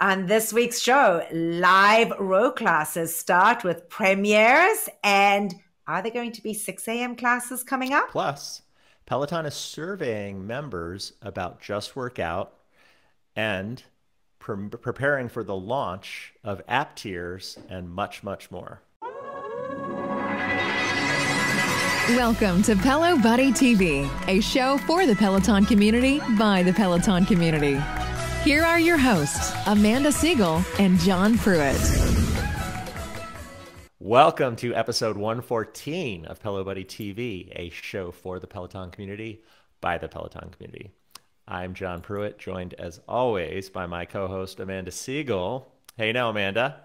On this week's show, live row classes start with premieres. And are there going to be 6 a.m. classes coming up? Plus, Peloton is surveying members about Just Work Out and pre- preparing for the launch of app tiers and much, much more. Welcome to Pelo Buddy TV, a show for the Peloton community by the Peloton community. Here are your hosts, Amanda Siegel and John Pruitt. Welcome to episode 114 of Pelo Buddy TV, a show for the Peloton community by the Peloton community. I'm John Pruitt, joined as always by my co host, Amanda Siegel. Hey now, Amanda.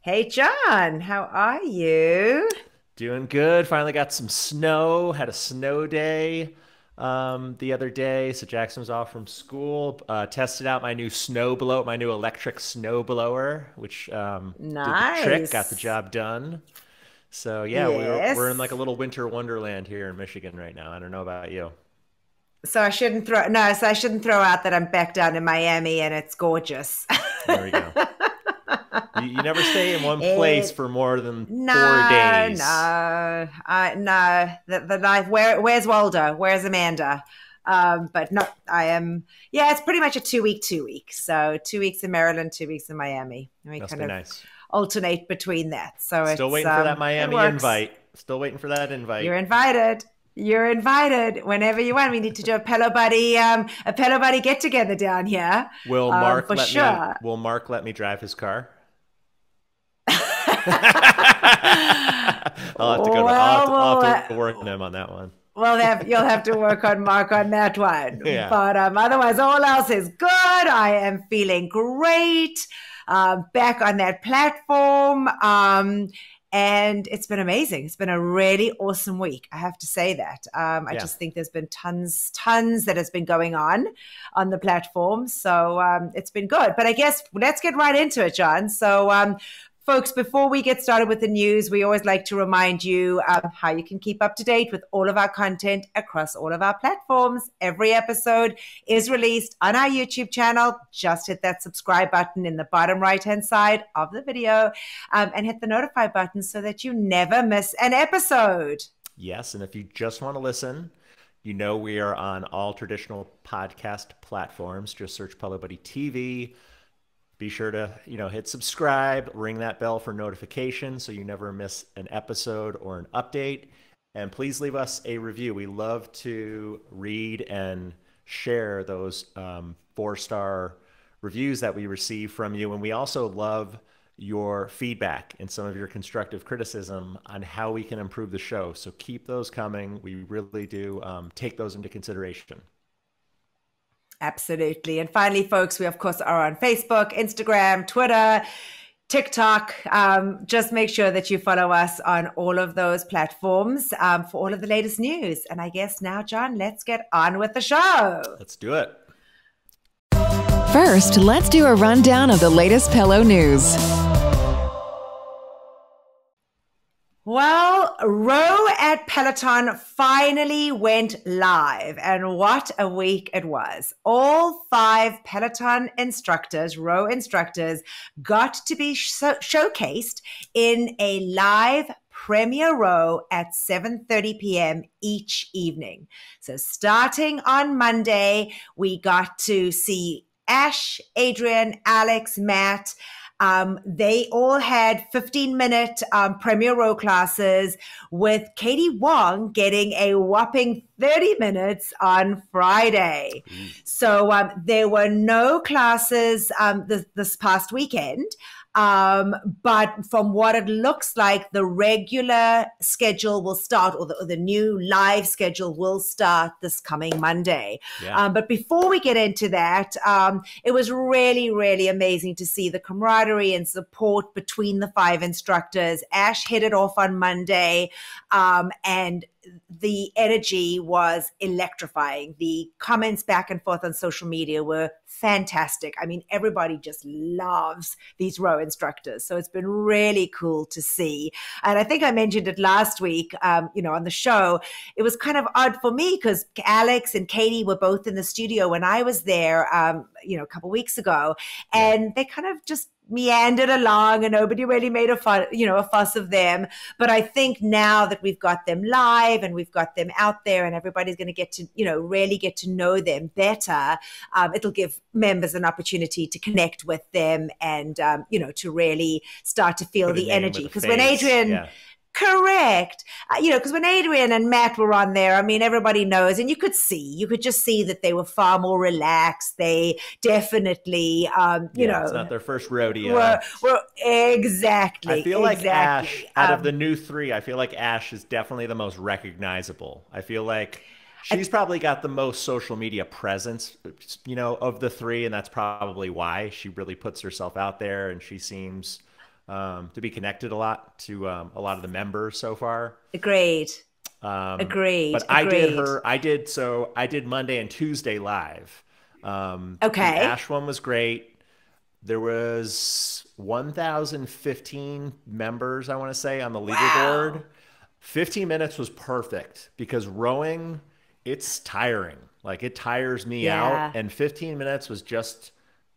Hey, John. How are you? Doing good. Finally got some snow. Had a snow day um, the other day. So Jackson was off from school. Uh, tested out my new snow blower, my new electric snow blower, which um, nice. did the trick, got the job done. So yeah, yes. we're we're in like a little winter wonderland here in Michigan right now. I don't know about you. So I shouldn't throw no. So I shouldn't throw out that I'm back down in Miami and it's gorgeous. There we go. you, you, never stay in one place it, for more than no, four days. No, uh, no. The, the life. Where, where's Waldo? Where's Amanda? Um, but not. I am. Yeah, it's pretty much a two week, two week. So two weeks in Maryland, two weeks in Miami. we Must kind of nice. alternate between that. So still waiting um, for that um, Miami invite. Still waiting for that invite. You're invited. You're invited whenever you want. We need to do a Pelo Buddy, um, a Pelo Buddy get together down here. Will um, Mark um, let sure. me? Will Mark let me drive his car? I'll have to go. Well, I'll, to, I'll have to work on him on that one. Well, have, you'll have to work on Mark on that one. Yeah. But um, otherwise, all else is good. I am feeling great. Uh, back on that platform. Um, and it's been amazing. It's been a really awesome week. I have to say that. Um, I yeah. just think there's been tons, tons that has been going on on the platform. So um, it's been good. But I guess let's get right into it, John. So um, Folks, before we get started with the news, we always like to remind you how you can keep up to date with all of our content across all of our platforms. Every episode is released on our YouTube channel. Just hit that subscribe button in the bottom right hand side of the video um, and hit the notify button so that you never miss an episode. Yes. And if you just want to listen, you know we are on all traditional podcast platforms. Just search Pelo Buddy TV be sure to you know hit subscribe ring that bell for notifications so you never miss an episode or an update. And please leave us a review. We love to read and share those um, four star reviews that we receive from you. And we also love your feedback and some of your constructive criticism on how we can improve the show. So keep those coming. We really do um, take those into consideration Absolutely. And finally, folks, we of course are on Facebook, Instagram, Twitter, TikTok. Um, just make sure that you follow us on all of those platforms um, for all of the latest news. And I guess now, John, let's get on with the show. Let's do it. First, let's do a rundown of the latest Pelo news. Well, Row at Peloton finally went live, and what a week it was. All five Peloton instructors, Row instructors, got to be sh- showcased in a live premiere row at 7:30 p.m. each evening. So starting on Monday, we got to see Ash, Adrian, Alex, Matt, um, they all had 15 minute um, Premier Row classes with Katie Wang getting a whopping 30 minutes on Friday. Mm. So um, there were no classes um, this, this past weekend. Um, but from what it looks like, the regular schedule will start, or the, or the new live schedule will start this coming Monday. Yeah. Um, but before we get into that, um, it was really, really amazing to see the camaraderie and support between the five instructors. Ash hit it off on Monday, um, and the energy was electrifying. The comments back and forth on social media were fantastic. I mean, everybody just loves these row instructors. So it's been really cool to see. And I think I mentioned it last week, um, you know, on the show. It was kind of odd for me because Alex and Katie were both in the studio when I was there, um, you know, a couple weeks ago. And they kind of just meandered along and nobody really made a fuss, you know, a fuss of them. But I think now that we've got them live and we've got them out there and everybody's going to get to, you know, really get to know them better, um, it'll give members an opportunity to connect with them and, um, you know, to really start to feel Put the energy. Because when Adrian, yeah. Correct. Uh, you know, because when Adrian and Matt were on there, I mean, everybody knows, and you could see, you could just see that they were far more relaxed. They definitely, um, you yeah, know, it's not their first rodeo. Were, were exactly. I feel like exactly. Ash, out um, of the new three, I feel like Ash is definitely the most recognizable. I feel like she's probably got the most social media presence, you know, of the three, and that's probably why she really puts herself out there, and she seems um, to be connected a lot to um, a lot of the members so far. Agreed. Um, Agreed. But Agreed. I did her. I did so. I did Monday and Tuesday live. Um, okay. Ash one was great. There was 1,015 members. I want to say on the leaderboard. Wow. 15 minutes was perfect because rowing, it's tiring. Like it tires me yeah. out, and 15 minutes was just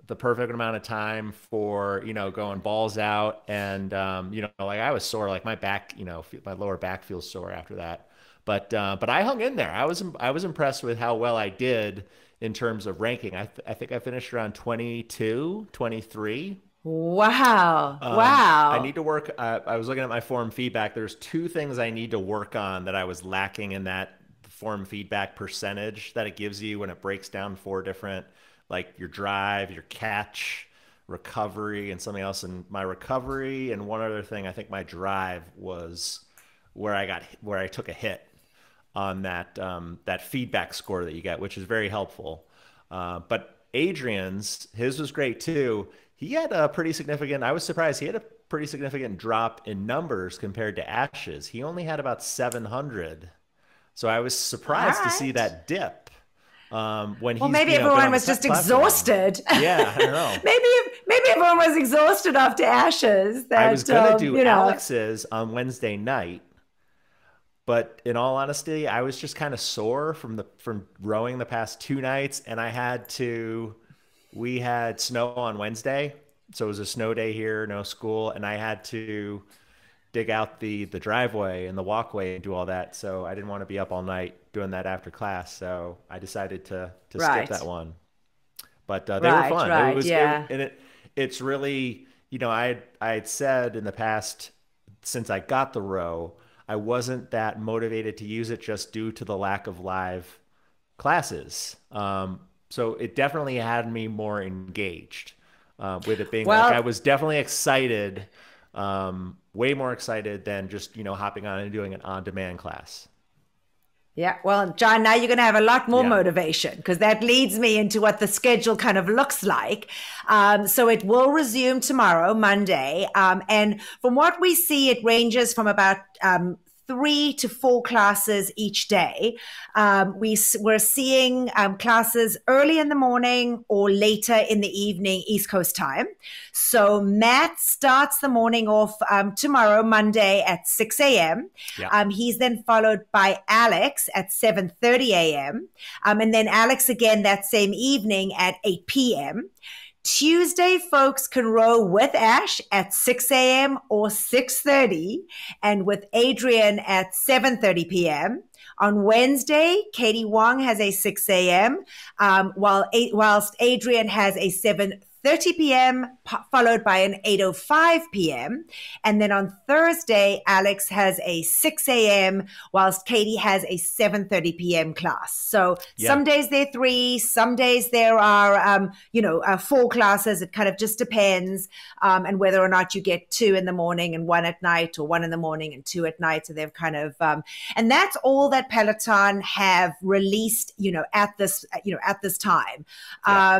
the perfect amount of time for you know going balls out and um, you know like I was sore like my back you know my lower back feels sore after that but uh, but I hung in there I was I was impressed with how well I did in terms of ranking I, th- I think I finished around 22 23 Wow. Um, wow. I need to work. Uh, I was looking at my form feedback. There's two things I need to work on that I was lacking in that form feedback percentage that it gives you when it breaks down four different like your drive, your catch, recovery, and something else. And my recovery and one other thing, I think my drive was where I got where I took a hit on that um, that feedback score that you get, which is very helpful. Uh, but Adrian's his was great too. He had a pretty significant. I was surprised. He had a pretty significant drop in numbers compared to Ash's. He only had about 700. So I was surprised right. to see that dip um, when well, maybe everyone was just platform. exhausted. Yeah, I don't know. maybe maybe everyone was exhausted after Ashes. That, I was gonna um, do you know. Alex's on Wednesday night, but in all honesty, I was just kind of sore from the from rowing the past two nights, and I had to. We had snow on Wednesday, so it was a snow day here, no school, and I had to dig out the the driveway and the walkway and do all that. So I didn't want to be up all night doing that after class. So I decided to to right. skip that one. But uh, they right, were fun. Right, it was, yeah. It, and it it's really you know I I had said in the past since I got the row I wasn't that motivated to use it just due to the lack of live classes. Um, so it definitely had me more engaged uh, with it being well, like I was definitely excited um, way more excited than just you know hopping on and doing an on-demand class. Yeah, well, John, now you're going to have a lot more yeah. motivation because that leads me into what the schedule kind of looks like. Um, so it will resume tomorrow, Monday. Um, and from what we see, it ranges from about um, three to four classes each day. Um, we, we're seeing um, classes early in the morning or later in the evening, East Coast time. So Matt starts the morning off um, tomorrow, Monday at 6 a.m. Yeah. Um, he's then followed by Alex at 7.30 a.m. Um, and then Alex again that same evening at 8 p.m. Tuesday, folks can row with Ash at 6 a.m. or 6.30 and with Adrian at 7.30 p.m. On Wednesday, Katie Wang has a 6 a.m., um, while, whilst Adrian has a 7 30 p.m., followed by an 8.05 p.m. And then on Thursday, Alex has a 6 a.m., whilst Katie has a 7.30 p.m. class. So yeah. some days they're three, some days there are, um, you know, uh, four classes. It kind of just depends. Um, and whether or not you get two in the morning and one at night or one in the morning and two at night. So they've kind of, um, and that's all that Peloton have released, you know, at this, you know, at this time. Yeah.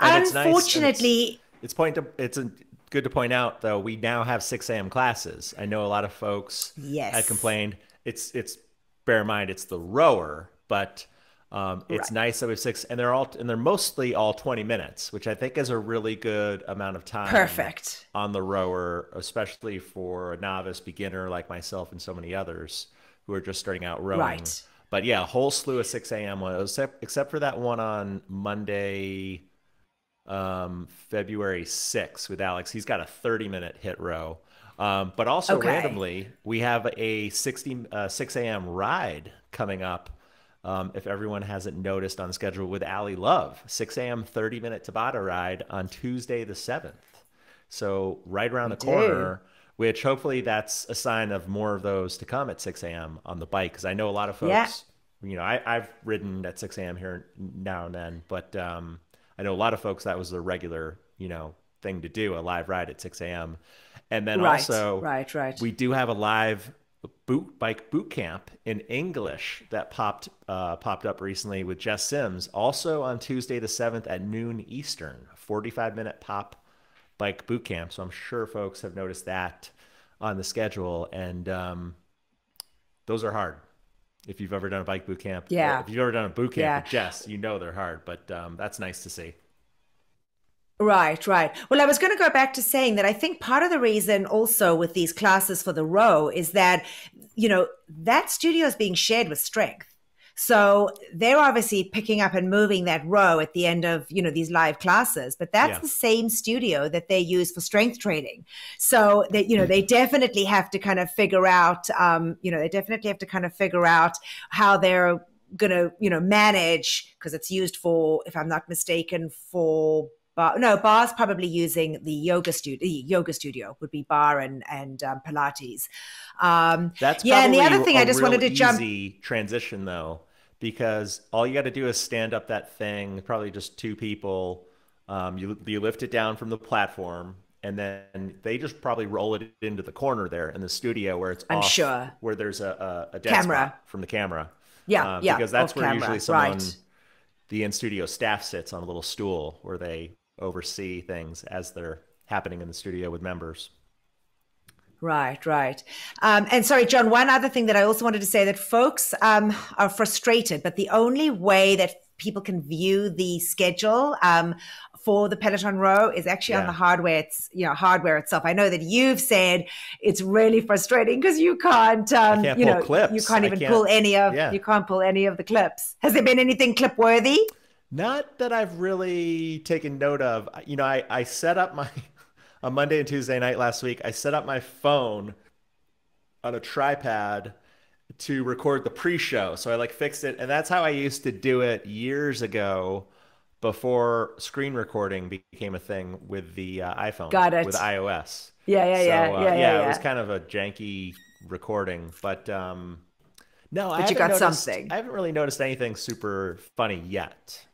And Unfortunately, it's, nice it's, it's, point to it's a, good to point out though we now have 6 a.m. classes. I know a lot of folks yes. had complained, it's it's bear in mind it's the rower, but um, it's right. nice that we have six, and they're all and they're mostly all twenty minutes, which I think is a really good amount of time. Perfect on the rower, especially for a novice beginner like myself and so many others who are just starting out rowing. Right. But yeah, a whole slew of six a.m. ones, except except for that one on Monday, um, February sixth with Alex. He's got a thirty minute HIIT row. Um, but also okay. randomly, we have a 60, uh, 6 a.m. ride coming up um, if everyone hasn't noticed on schedule with Ally Love, 6 a.m. 30 minute Tabata ride on Tuesday the 7th. So right around we the corner, which hopefully that's a sign of more of those to come at 6 a.m. on the bike. Because I know a lot of folks, yeah. you know, I, I, have ridden at 6 a.m. here now and then, but um, I know a lot of folks that was the regular, you know, thing to do, a live ride at 6 a.m. And then right, also, right, right. we do have a live boot bike boot camp in English that popped uh, popped up recently with Jess Sims. Also on Tuesday the seventh at noon Eastern, forty five minute pop bike boot camp. So I'm sure folks have noticed that on the schedule, and um, those are hard. If you've ever done a bike boot camp, yeah. If you've ever done a boot camp yeah. with Jess, you know they're hard, but um, that's nice to see. Right, right. Well, I was going to go back to saying that I think part of the reason also with these classes for the row is that, you know, that studio is being shared with strength. So they're obviously picking up and moving that row at the end of, you know, these live classes, but that's yeah. the same studio that they use for strength training. So that, you know, they definitely have to kind of figure out, um, you know, they definitely have to kind of figure out how they're going to, you know, manage because it's used for, if I'm not mistaken, for barre. No, barre's probably using the yoga studio. Yoga studio would be barre and and um, Pilates. Um, That's yeah. And the other thing I just wanted to jump transition though, because all you got to do is stand up that thing. Probably just two people. Um, you you lift it down from the platform, and then they just probably roll it into the corner there in the studio where it's I'm off, sure where there's a, a, a camera from the camera. Yeah, uh, yeah, because that's where camera. usually someone. Right the in studio staff sits on a little stool where they oversee things as they're happening in the studio with members. Right, right. Um, and sorry, John, one other thing that I also wanted to say that folks um, are frustrated, but the only way that people can view the schedule um, for the Peloton row is actually yeah. on the hardware. It's you know hardware itself. I know that you've said it's really frustrating because you can't, um, can't you know, clips. you can't even can't, pull any of yeah. you can't pull any of the clips. Has there been anything clip worthy? Not that I've really taken note of. You know, I, I set up my, on Monday and Tuesday night last week, I set up my phone on a tripod to record the pre-show. So I like fixed it. And that's how I used to do it years ago before screen recording became a thing with the uh, iPhone. Got it. With iOS. Yeah, yeah, so, yeah, uh, yeah, yeah, yeah, It was kind of a janky recording, but um, no, but I you got noticed, something. I haven't really noticed anything super funny yet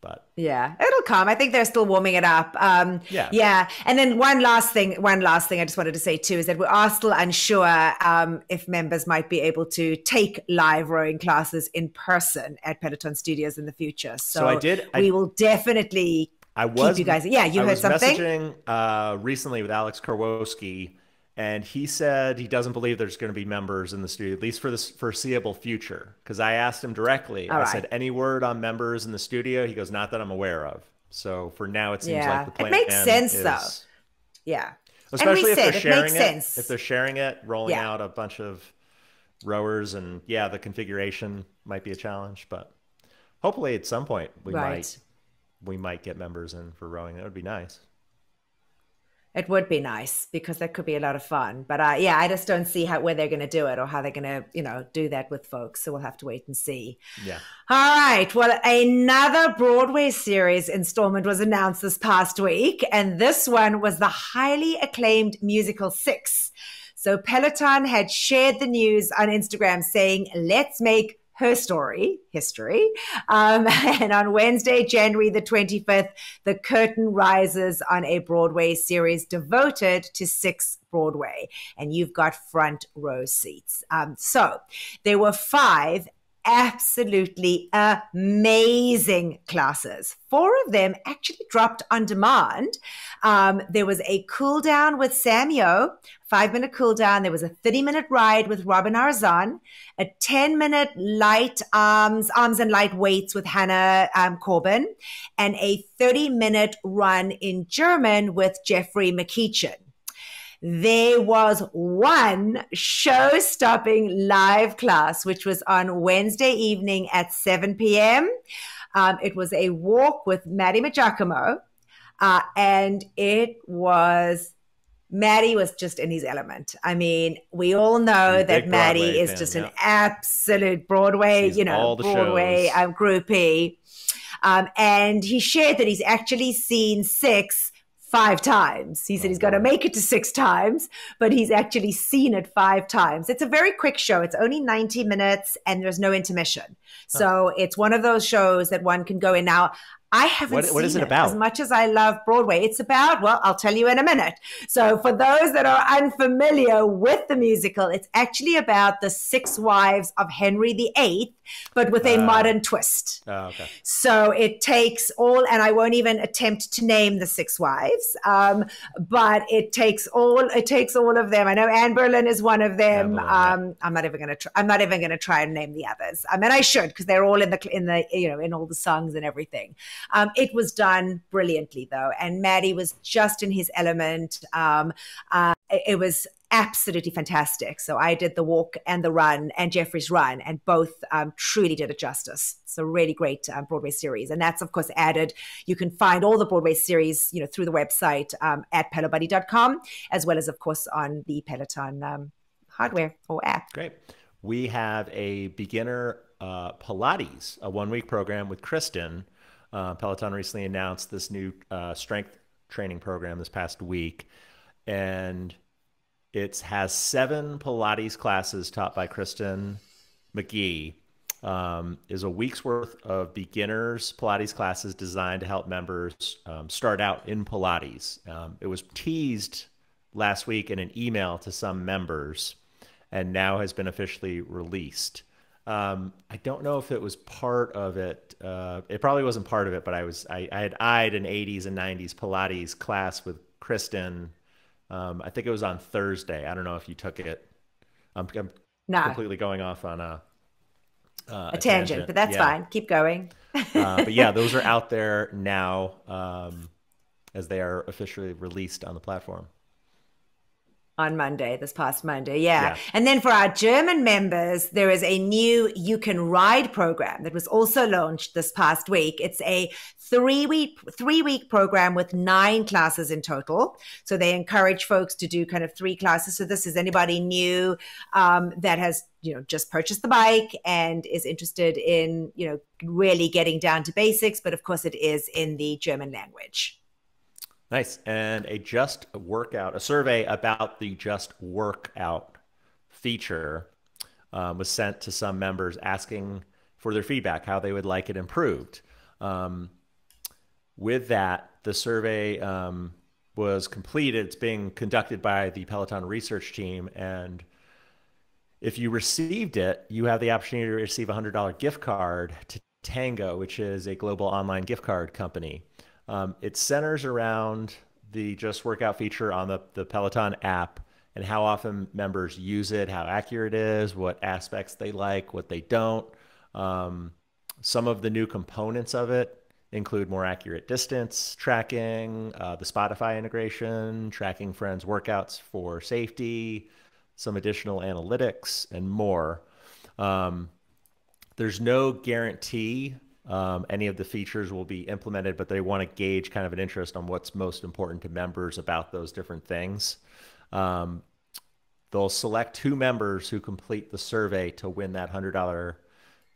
but yeah it'll come. I think they're still warming it up. Um yeah. yeah. And then one last thing one last thing i just wanted to say too is that we are still unsure um if members might be able to take live rowing classes in person at peloton studios in the future. So, so i did we I, will definitely i was you guys yeah you I heard something? messaging uh recently with alex karwoski and he said he doesn't believe there's going to be members in the studio, at least for the foreseeable future. Because I asked him directly. All I right. said, "Any word on members in the studio?" He goes, "Not that I'm aware of." So for now, it seems yeah. like the plan. It makes sense, is, though. Yeah, especially if said, they're sharing it, it. If they're sharing it, rolling yeah. out a bunch of rowers, and yeah, the configuration might be a challenge, but hopefully at some point we right. might we might get members in for rowing. That would be nice. It would be nice because that could be a lot of fun. But uh, yeah, I just don't see how where they're going to do it or how they're going to, you know, do that with folks. So we'll have to wait and see. Yeah. All right. Well, another Broadway series installment was announced this past week, and this one was the highly acclaimed musical Six. So Peloton had shared the news on Instagram saying, "Let's make her story, history. Um, and on Wednesday, January the 25th, the curtain rises on a Broadway series devoted to Six Broadway. And you've got front row seats. Um, so there were five absolutely amazing classes. Four of them actually dropped on demand. Um, there was a cool down with Sam Yo, five minute cool down. There was a 30 minute ride with Robin Arzon, a 10 minute light arms, arms and light weights with Hannah um, Corbin, and a 30 minute run in German with Jeffrey McEachern there was one show stopping live class, which was on Wednesday evening at 7 p.m. Um, it was a walk with Matty Maggiacomo, uh, and it was Matty was just in his element. I mean, we all know that Matty Broadway is fan, just yeah. an absolute Broadway, you know, Broadway um, groupie. Um, and he shared that he's actually seen six five times. He said oh, he's going to make it to six times, but he's actually seen it five times. It's a very quick show. It's only 90 minutes and there's no intermission. So it's one of those shows that one can go in. Now, I haven't what, seen what is it, it about? as much as I love Broadway. It's about, well, I'll tell you in a minute. So, for those that are unfamiliar with the musical, it's actually about the six wives of Henry VIII, but with a uh, modern twist. Uh, okay. So, it takes all, and I won't even attempt to name the six wives, um, but it takes all, it takes all of them. I know Anne Boleyn is one of them. Boleyn, um, yeah. I'm not even going to, try, I'm not even going to try and name the others. I mean, I should because they're all in the, in the, you know, in all the songs and everything. Um, it was done brilliantly, though, and Matty was just in his element. Um, uh, it was absolutely fantastic. So I did the walk and the run and Jeffrey's run, and both um, truly did it justice. A really great um, Broadway series, and that's of course added. You can find all the Broadway series, you know, through the website um, at PeloBuddy.com, as well as of course on the Peloton um, hardware or app. Great. We have a beginner uh, Pilates, a one week program with Kristin uh, Peloton recently announced this new uh, strength training program this past week, and it has seven Pilates classes taught by Kristin McGee. Um, is a week's worth of beginners Pilates classes designed to help members um, start out in Pilates. Um, it was teased last week in an email to some members, and now has been officially released. Um, I don't know if it was part of it. Uh, it probably wasn't part of it, but I was I, I, had eyed an 80s and 90s Pilates class with Kristin. Um, I think it was on Thursday. I don't know if you took it. I'm, I'm completely going off on a uh, a, a tangent, tangent, but that's yeah. fine. Keep going. uh, but yeah, those are out there now um, as they are officially released on the platform on Monday, this past Monday. Yeah. yeah. And then for our German members, there is a new You Can Ride program that was also launched this past week. It's a three week, three week program with nine classes in total. So they encourage folks to do kind of three classes. So this is anybody new um, that has you know just purchased the bike and is interested in you know really getting down to basics but of course it is in the german language Nice. And a just workout, a survey about the just workout feature um, was sent to some members asking for their feedback, how they would like it improved. Um, with that, the survey um, was completed. It's being conducted by the Peloton research team. And if you received it, you have the opportunity to receive a $100 gift card to Tango, which is a global online gift card company. Um, it centers around the Just Work Out feature on the, the Peloton app and how often members use it, how accurate it is, what aspects they like, what they don't. Um, some of the new components of it include more accurate distance tracking, uh, the Spotify integration, tracking friends' workouts for safety, some additional analytics, and more. Um, there's no guarantee um, any of the features will be implemented, but they want to gauge kind of an interest on what's most important to members about those different things. Um, they'll select two members who complete the survey to win that $100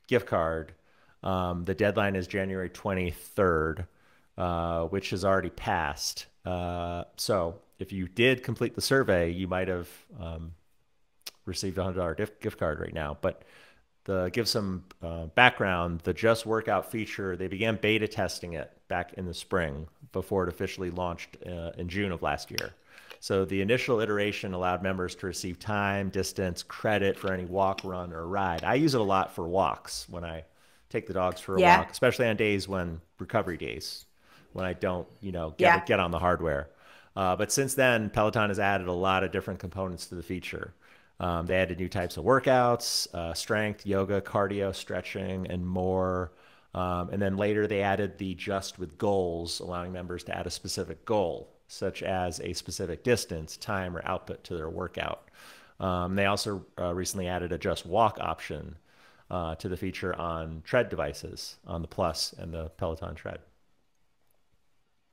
gift card. Um, the deadline is January 23rd, uh, which has already passed. Uh, so if you did complete the survey, you might have um, received a $100 gift card right now. But the give some uh, background, the Just Workout feature, they began beta testing it back in the spring before it officially launched uh, in June of last year. So the initial iteration allowed members to receive time, distance, credit for any walk, run, or ride. I use it a lot for walks when I take the dogs for a Yeah. walk, especially on days when recovery days, when I don't, you know, get Yeah. get on the hardware. Uh, but since then, Peloton has added a lot of different components to the feature. Um, they added new types of workouts, uh, strength, yoga, cardio, stretching, and more. Um, and then later they added the just with goals, allowing members to add a specific goal, such as a specific distance, time, or output to their workout. Um, they also uh, recently added a just walk option uh, to the feature on tread devices on the Plus and the Peloton Tread.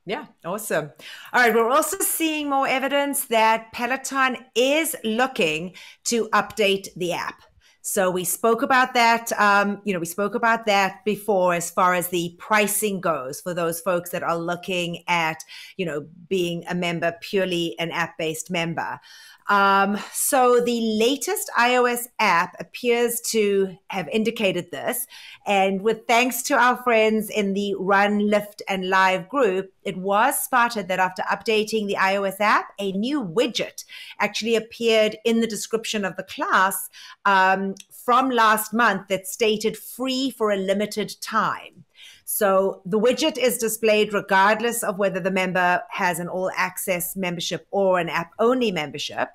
Yeah, awesome. All right, we're also seeing more evidence that Peloton is looking to update the app. So we spoke about that. Um, you know, we spoke about that before, as far as the pricing goes for those folks that are looking at, you know, being a member purely an app-based member. Um, so the latest iOS app appears to have indicated this. And with thanks to our friends in the Run, Lift, and Live group, it was spotted that after updating the iOS app, a new widget actually appeared in the description of the class um, from last month that stated free for a limited time. So the widget is displayed regardless of whether the member has an all access membership or an app only membership.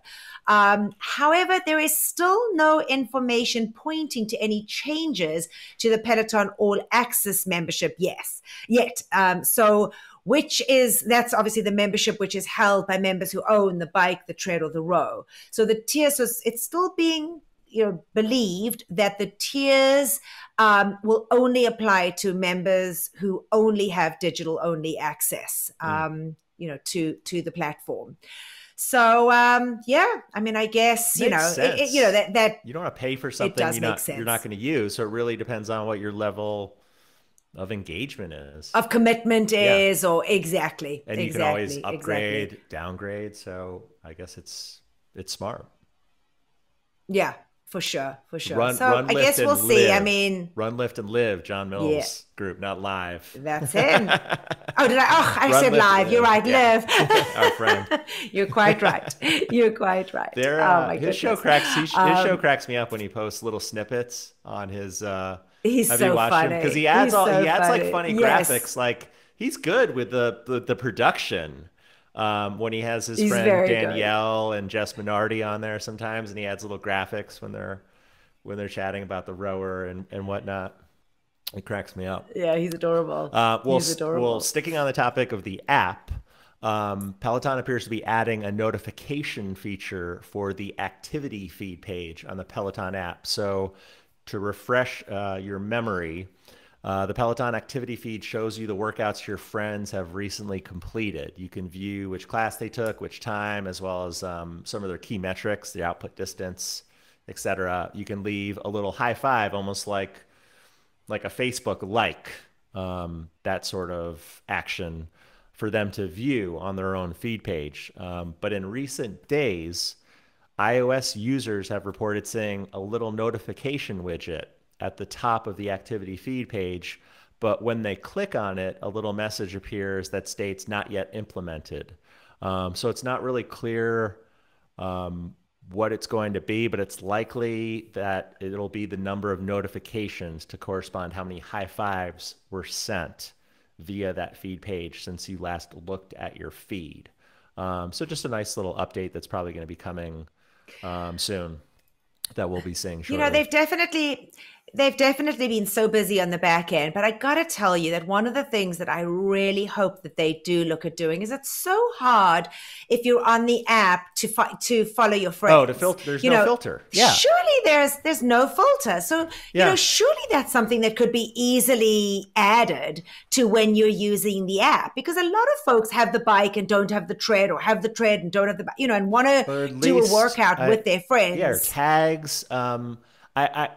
Um, however, there is still no information pointing to any changes to the Peloton all access membership. Yes, yet. Um, so which is that's obviously the membership which is held by members who own the bike, the tread, or the row. So the tiers, so it's still being you know believed that the tiers um, will only apply to members who only have digital only access um, you know to to the platform so um, yeah i mean i guess you know it, it- you know that that You don't want to pay for something you're not, you're not going to use. So it really depends on what your level of engagement is. of commitment Yeah. is or exactly and you exactly, can always exactly. upgrade, downgrade. So I guess it's it's smart. yeah for sure for sure Run, so run, i guess we'll see i mean run, lift, and live. John Mills group, not live. that's him oh did i oh i Run, said lift, live you're right Yeah. live Our friend. You're quite right. You're quite right. There, oh uh, my his goodness. show cracks. He, his Um, show cracks me up when he posts little snippets on his. Uh, He's have so you watched funny. him? Because he adds He's all so he adds like funny. funny Yes. graphics. Like he's good with the the, the production. Um, when he has his He's friend very good. Danielle and Jess Minardi on there sometimes, and he adds little graphics when they're when they're chatting about the rower and and whatnot. It cracks me up. Yeah, he's adorable. Uh, well, he's adorable. well, sticking on the topic of the app, um, Peloton appears to be adding a notification feature for the activity feed page on the Peloton app. So, to refresh uh, your memory, uh, the Peloton activity feed shows you the workouts your friends have recently completed. You can view which class they took, which time, as well as um, some of their key metrics, the output distance, etc. You can leave a little high five, almost like like a Facebook like, um, that sort of action for them to view on their own feed page. Um, but in recent days, iOS users have reported seeing a little notification widget at the top of the activity feed page. But when they click on it, a little message appears that states not yet implemented. Um, so it's not really clear um, what it's going to be, but it's likely that it'll be the number of notifications to correspond how many high fives were sent via that feed page since you last looked at your feed. Um, so just a nice little update that's probably going to be coming um, soon that we'll be seeing you know, they've definitely they've definitely been so busy on the back end, but I got to tell you that one of the things that I really hope that they do look at doing is it's so hard if you're on the app to to follow your friends. Oh, to filter- there's You no know, filter. Yeah. Surely there's there's no filter. So, you Yeah. know, surely that's something that could be easily added to when you're using the app because a lot of folks have the bike and don't have the tread or have the tread and don't have the you know, and want to do a workout I- with their friends. Yeah, tags. Um, I, I,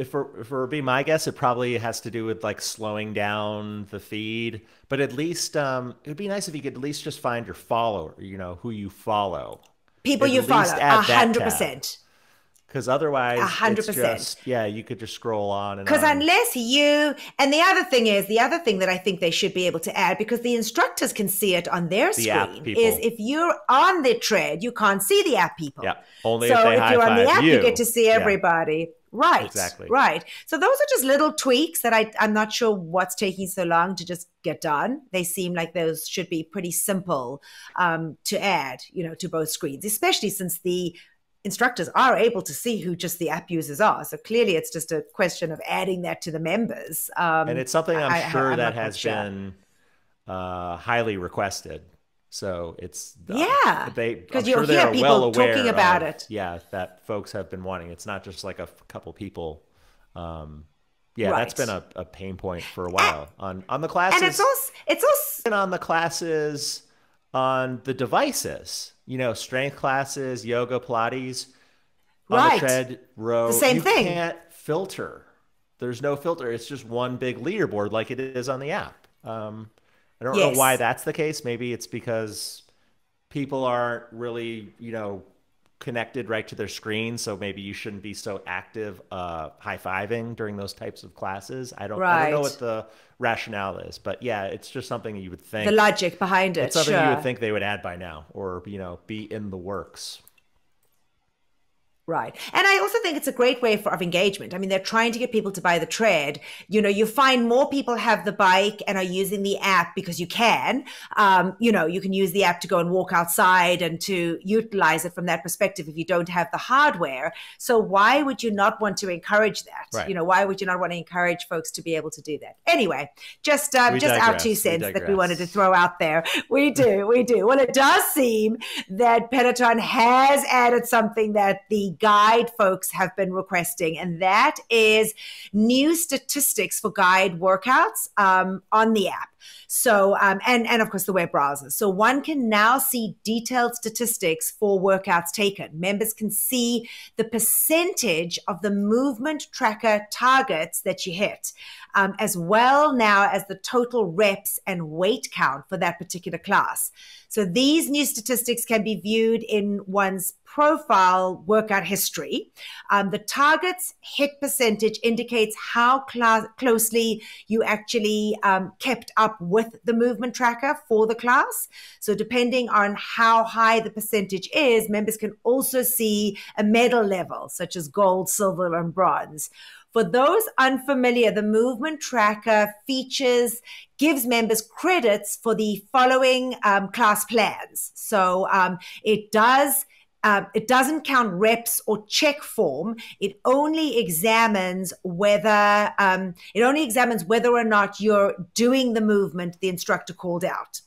if it, if it be my guess, it probably has to do with like slowing down the feed. But at least um, it'd be nice if you could at least just find your follower. You know who you follow. People At you follow, a hundred percent. because otherwise, A hundred percent. yeah, you could just scroll on and Because unless you, and the other thing is, the other thing that I think they should be able to add, because the instructors can see it on their The screen, is if you're on the tread, you can't see the app people. yeah, only so if they if you're on the app, you. get to see Yeah. Right. Exactly. Right. So those are just little tweaks that I, I'm not sure what's taking so long to just get done. They seem like those should be pretty simple um, to add, you know, to both screens, especially since the instructors are able to see who just the app users are. So clearly it's just a question of adding that to the members. Um, and it's something I'm I- I- sure I'm that has sure. been uh, highly requested. So it's uh, Yeah, they 'cause I'm you'll sure hear people well talking about of- it. Yeah, that folks have been wanting. It's not just like a couple people. Um, yeah, that's been a, a pain point for a while on on the classes and it's also, it's also, and on the classes on the devices. You know, strength classes, yoga, Pilates. On Right. the tread row, The same you thing. can't filter. There's no filter. It's just one big leaderboard like it is on the app. Um, I don't Yes. know why that's the case. Maybe it's because people aren't really, you know, connected right to their screen. So maybe you shouldn't be so active uh, high fiving during those types of classes. I don't, I don't know what the rationale is, but yeah, it's just something you would think. the logic behind it. it's something sure. you would think they would add by now, or you know, be in the works. Right. And I also think it's a great way for, of engagement. I mean, they're trying to get people to buy the tread. You know, you find more people have the bike and are using the app because you can. Um, you know, you can use the app to go and walk outside and to utilize it from that perspective if you don't have the hardware. So why would you not want to encourage that? Right. You know, why would you not want to encourage folks to be able to do that? Anyway, just um, We just our digress. two We cents that we wanted to throw out there. We do, we do. Well, it does seem that Peloton has added something that the guide folks have been requesting, and that is new statistics for guide workouts um, on the app. So, um, and and of course the web browser. So one can now see detailed statistics for workouts taken. Members can see the percentage of the movement tracker targets that you hit, um, as well now as the total reps and weight count for that particular class. So these new statistics can be viewed in one's profile workout history. Um, the targets hit percentage indicates how cla- closely you actually um, kept up with the movement tracker for the class. So depending on how high the percentage is, members can also see a medal level, such as gold, silver, and bronze. For those unfamiliar, the movement tracker features gives members credits for the following um, class plans. So um, it does. Uh, it doesn't count reps or check form. It only examines whether um, it only examines whether or not you're doing the movement the instructor called out.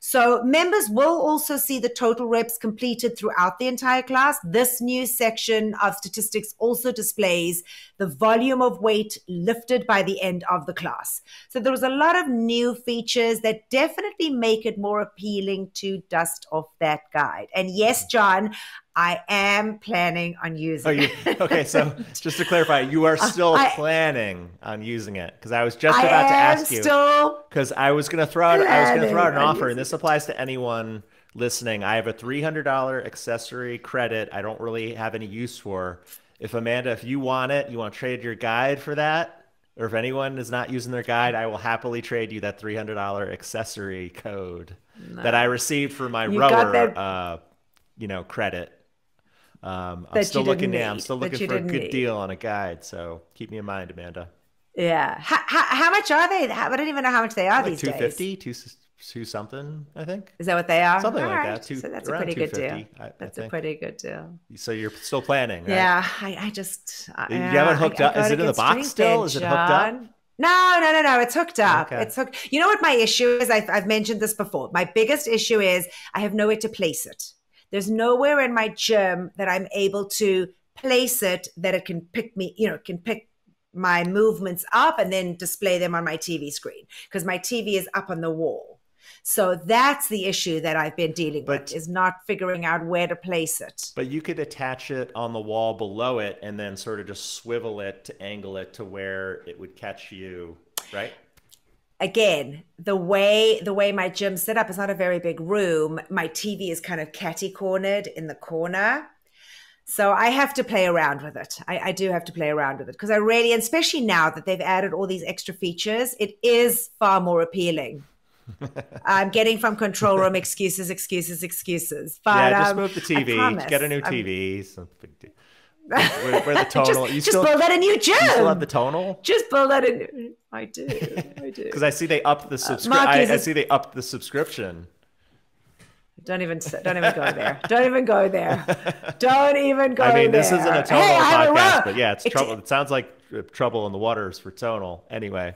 So members will also see the total reps completed throughout the entire class. This new section of statistics also displays the volume of weight lifted by the end of the class. So there was a lot of new features that definitely make it more appealing to dust off that guide. And yes, mm. John, I am planning on using Oh, you it. okay? So just to clarify, you are still I- planning on using it because I was just I about to ask you still because I was gonna throw out I was gonna throw out an offer, and this applies to anyone listening. I have a three hundred dollar accessory credit. I don't really have any use for. If Amanda, if you want it, you want to trade your guide for that, or if anyone is not using their guide, I will happily trade you that three hundred dollar accessory code that I received for my You rower, uh, you know, credit. Um, I'm still looking. Yeah, I'm still looking for a good need. deal on a guide. So keep me in mind, Amanda. Yeah. How, how, how much are they? I don't even know how much they are Like these two days. fifty, two two something, I think. Is that what they are? Something All like right. that, two- so that's a pretty good deal. I- I That's a pretty good deal. So you're still planning, right? Yeah, I, I just I, You haven't hooked I- I up- is it in the box still? Is it hooked up? No, no, no, no. It's hooked up. Okay. It's hooked. You know what my issue is? I've, I've mentioned this before. My biggest issue is I have nowhere to place it. There's nowhere in my gym that I'm able to place it that it can pick me, you know, can pick my movements up and then display them on my TV screen because my TV is up on the wall. So that's the issue that I've been dealing But- with is not figuring out where to place it. But you could attach it on the wall below it and then sort of just swivel it to angle it to where it would catch you, right? Again the way the way my gym's set up is not a very big room my tv is kind of catty cornered in the corner So I have to play around with it. I, I do have to play around with it because I really, and especially now that they've added all these extra features, it is far more appealing. I'm getting from control room excuses, excuses, excuses. But yeah, just um, move the TV. Get a new TV. Where, where, the tonal? just, you just still, build that a new gym. You still have the tonal? Just build that a new. I do. I do. Because I see they upped the subscription. Uh, I, I see they upped the subscription. Don't even don't even go there. Don't even go there. Don't even go there. I mean, there. this isn't a tonal hey, podcast, but yeah, it's, it's trouble. It sounds like trouble in the waters for tonal. Anyway.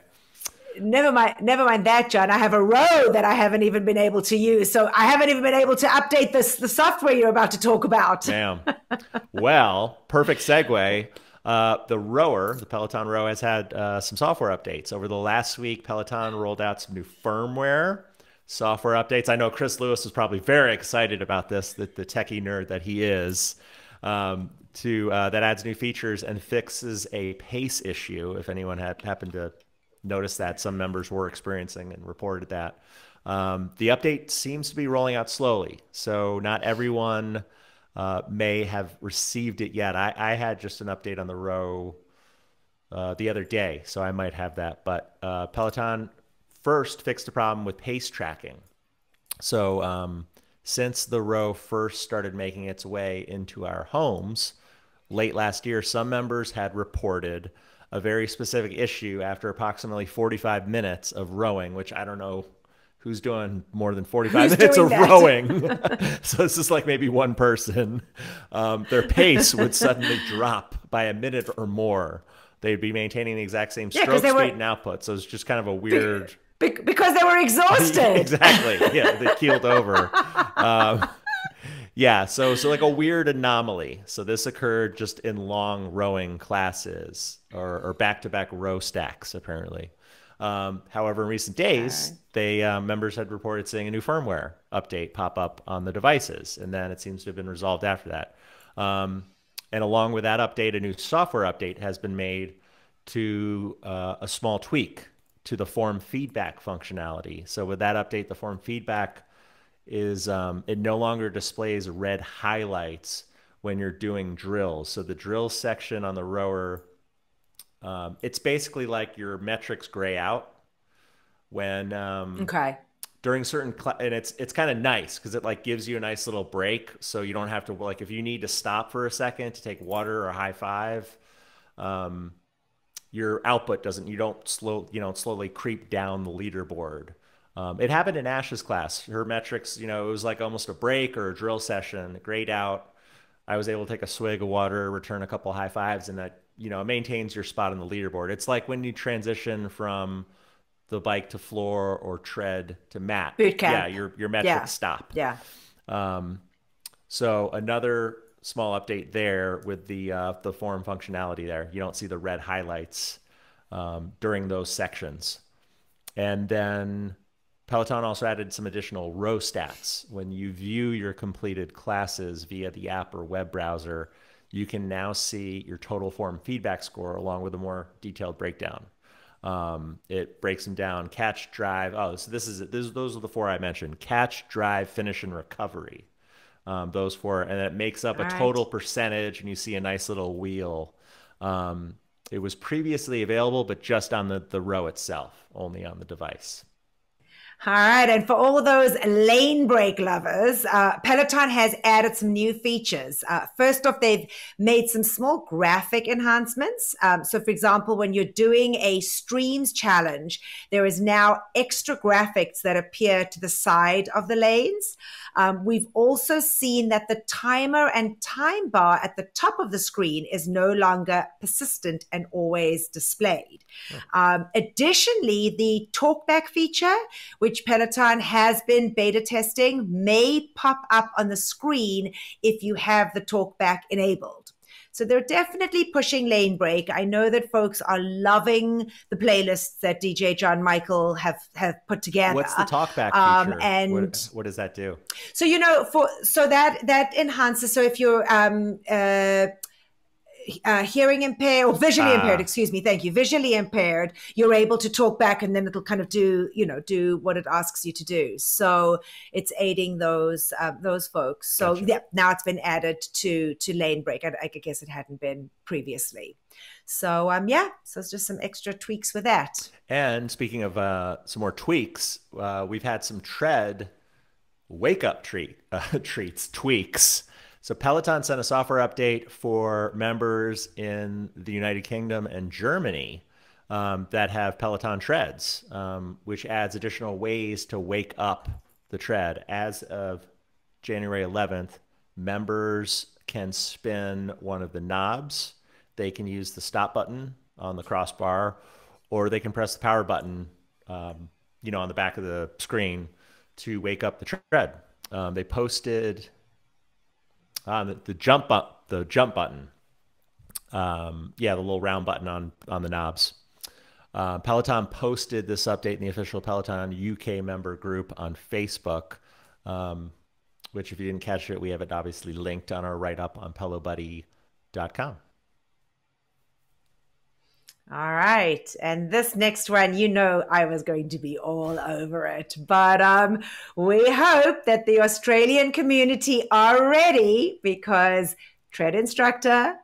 Never mind. Never mind that, John. I have a row that I haven't even been able to use, so I haven't even been able to update this the software you're about to talk about. Damn. well, perfect segue. Uh, the rower, the Peloton row, has had uh, some software updates over the last week. Peloton rolled out some new firmware software updates. I know Chris Lewis was probably very excited about this, the, the techie nerd that he is. Um, to uh, that adds new features and fixes a pace issue. If anyone had happened to notice that, some members were experiencing and reported that. Um, the update seems to be rolling out slowly, so not everyone uh, may have received it yet. I, I, had just an update on the row uh, the other day, so I might have that. But uh, Peloton first fixed a problem with pace tracking. So um, since the row first started making its way into our homes late last year, some members had reported a very specific issue after approximately 45 minutes of rowing, which I don't know who's doing more than 45 who's minutes of that? rowing. so this is like maybe one person. Um, their pace would suddenly drop by a minute or more. They'd be maintaining the exact same stroke speed were... and output. So it's just kind of a weird be- because they were exhausted. exactly. Yeah, they keeled over. Um, yeah, so so like a weird anomaly. So this occurred just in long rowing classes or or back to back row stacks, apparently. Um, however, in recent days, okay. they uh, members had reported seeing a new firmware update pop up on the devices, and then it seems to have been resolved after that. Um, and along with that update, a new software update has been made to uh, a small tweak to the form feedback functionality. So with that update, the form feedback is um, it no longer displays red highlights when you're doing drills. So the drill section on the rower, um, it's basically like your metrics gray out when um, okay. during certain and it's it's kind of nice because it like gives you a nice little break. So you don't have to like if you need to stop for a second to take water or high five um, your output doesn't you don't slow you know slowly creep down the leaderboard um, it happened in ash's class. Her metrics you know it was like almost a break or a drill session grayed out. I was able to take a swig of water return a couple high fives and that you know maintains your spot on the leaderboard. It's like when you transition from the bike to floor or tread to mat. Boot camp. Yeah your your metrics yeah. stop. Yeah. Um, so another small update there with the uh, the form functionality there. You don't see the red highlights um, during those sections. And then Peloton also added some additional row stats. When you view your completed classes via the app or web browser, you can now see your total form feedback score along with a more detailed breakdown. Um, it breaks them down catch, drive. Oh, so this is this, those are the four I mentioned catch, drive, finish, and recovery um, those four, and it makes up All a total right. percentage, and you see a nice little wheel. Um, it was previously available, but just on the, the row itself, only on the device. All right. And for all those Lanebreak lovers, uh, Peloton has added some new features. Uh, first off, they've made some small graphic enhancements. Um, so, for example, when you're doing a streams challenge, there is now extra graphics that appear to the side of the lanes. Um, we've also seen that the timer and time bar at the top of the screen is no longer persistent and always displayed. Oh. Um, additionally, the talkback feature, which Peloton has been beta testing, may pop up on the screen if you have the talkback enabled. So they're definitely pushing Lanebreak. I know that folks are loving the playlists that DJ John Michael have have put together. What's the talkback um, feature? and what, what, does that do? So you know, for so that that enhances. So if you're um, uh, uh, hearing impaired or visually Ah. impaired, excuse me, thank you, visually impaired, you're able to talk back and then it'll kind of do, you know, do what it asks you to do. So it's aiding those uh, those folks. So Gotcha. yeah, now it's been added to to Lanebreak. I, I guess it hadn't been previously. So um, yeah, so it's just some extra tweaks with that. And speaking of uh, some more tweaks, uh, we've had some tread wake up treat uh, treats tweaks. So Peloton sent a software update for members in the United Kingdom and Germany um, that have Peloton treads, um, which adds additional ways to wake up the tread. As of January 11th, members can spin one of the knobs. They can use the stop button on the crossbar, or they can press the power button, um, you know, on the back of the screen to wake up the tread. Um, they posted uh, the, the jump up the jump button. Um, yeah, the little round button on on the knobs. Uh, Peloton posted this update in the official Peloton UK member group on Facebook, um, which, if you didn't catch it, we have it obviously linked on our write up on PeloBuddy.com. All right. And this next one, you know, I was going to be all over it. But um, we hope that the Australian community are ready because tread instructor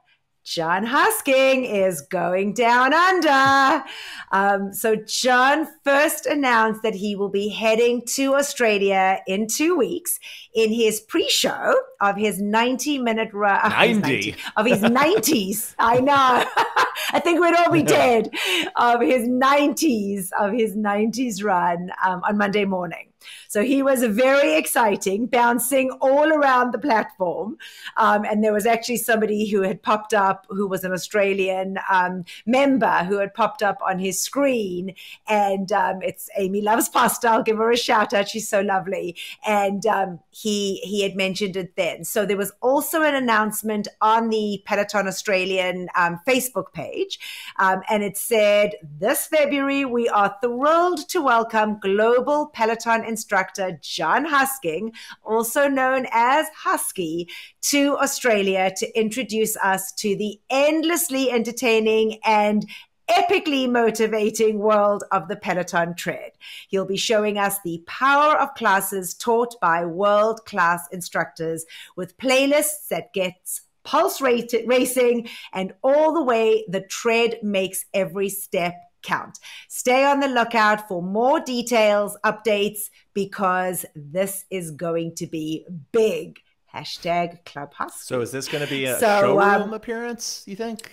Jon Hosking is going down under. Um, so, Jon first announced that he will be heading to Australia in two weeks in his pre show of his 90 minute run. 90? Of his 90s. I know. I think we'd all be dead. Of his 90s, of his 90s run um, on Monday morning. So he was very exciting, bouncing all around the platform. Um, and there was actually somebody who had popped up who was an Australian um, member who had popped up on his screen. And um, it's Amy Loves Pasta. I'll give her a shout out. She's so lovely. And um, he he had mentioned it then. So there was also an announcement on the Peloton Australian um, Facebook page. Um, and it said, This February, we are thrilled to welcome global Peloton instructor Jon Hosking, also known as Husky, to Australia to introduce us to the endlessly entertaining and epically motivating world of the Peloton tread. He'll be showing us the power of classes taught by world class instructors with playlists that gets pulse rate- racing and all the way the tread makes every step count. Stay on the lookout for more details, updates, because this is going to be big. Hashtag Club Husky. So, is this going to be a So, showroom um, appearance? You think?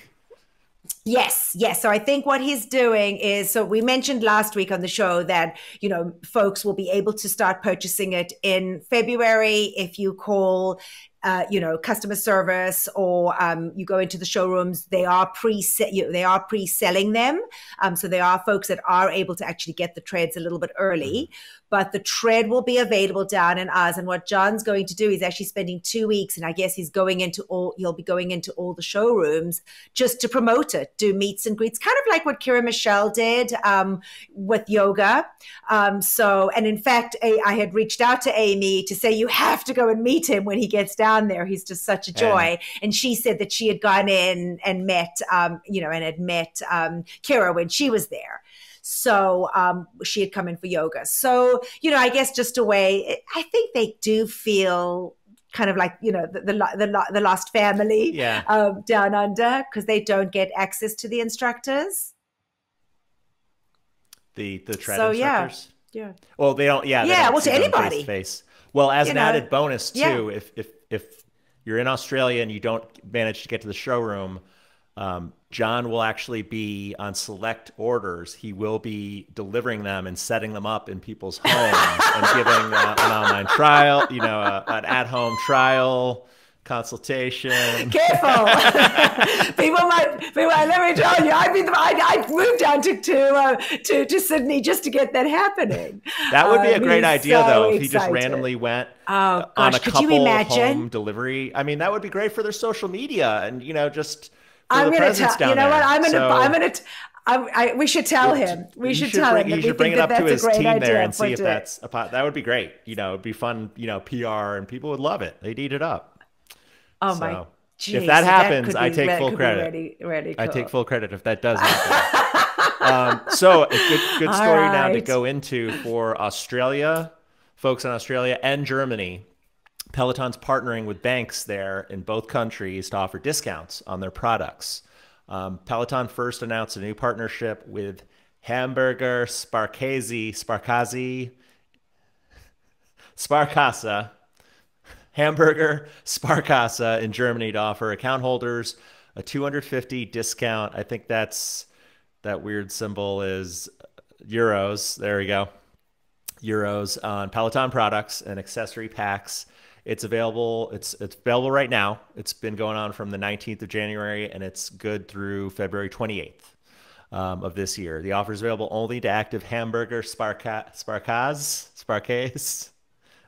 Yes, yes. So I think what he's doing is so we mentioned last week on the show that, you know, folks will be able to start purchasing it in February if you call uh, you know, customer service, or um, you go into the showrooms. They are pre you they are pre selling them, um, so there are folks that are able to actually get the treads a little bit early. But the tread will be available down in Oz. And what Jon's going to do is actually spending two weeks, and I guess he's going into all he'll be going into all the showrooms just to promote it, do meets and greets, kind of like what Kirra Michel did um, with yoga. Um, so, and in fact, I, I had reached out to Amy to say you have to go and meet him when he gets down there. He's just such a joy. And- And she said that she had gone in and met, um, you know, and had met um, Kirra when she was there. So um, she had come in for yoga. So, you know, I guess just a way, I think they do feel kind of like, you know, the, the, the, the lost family Yeah. um, down under because they don't get access to the instructors. The the tread So, yeah. instructors. Yeah. Well, they don't. Yeah. they Yeah, don't well, to anybody. face-to-face. Well, as You an know, added bonus too, yeah. if if if you're in Australia and you don't manage to get to the showroom, um, Jon will actually be on select orders. He will be delivering them and setting them up in people's homes and giving uh, an online trial, you know, uh, an at-home trial consultation. Careful. people might, people, let me tell you, I've been, I, I moved down to, to, uh, to, to Sydney just to get that happening. That would be a Um, great idea, so though, if he just randomly went Oh, uh, on gosh, a could couple you home delivery. I mean, that would be great for their social media and you know just I'm the going to tell, you know there. what? I'm going to, So I'm going to, I, I, we should tell him. We you should, tell bring, him. You that should we bring it up to his a team idea. there and see if that's a pot. That would be great. You know, it'd be fun. You know, PR and people would love it. They'd eat it up. Oh So, my Jeez, if that happens, that I take full credit. Really, really cool. I take full credit if that does happen. um, so a good, good story right. now to go into for Australia, folks in Australia and Germany. Peloton's partnering with banks there in both countries to offer discounts on their products. Um, Peloton first announced a new partnership with Hamburger Sparkazi, Sparkazi, Sparkasse, Hamburger Sparkasse in Germany to offer account holders a 250 discount. I think that's that weird symbol is euros. There we go. Euros on Peloton products and accessory packs. It's available. It's it's available right now. It's been going on from the 19th of January and it's good through February 28th um, of this year. The offer is available only to active Hamburger Sparka, Sparkaz Sparkase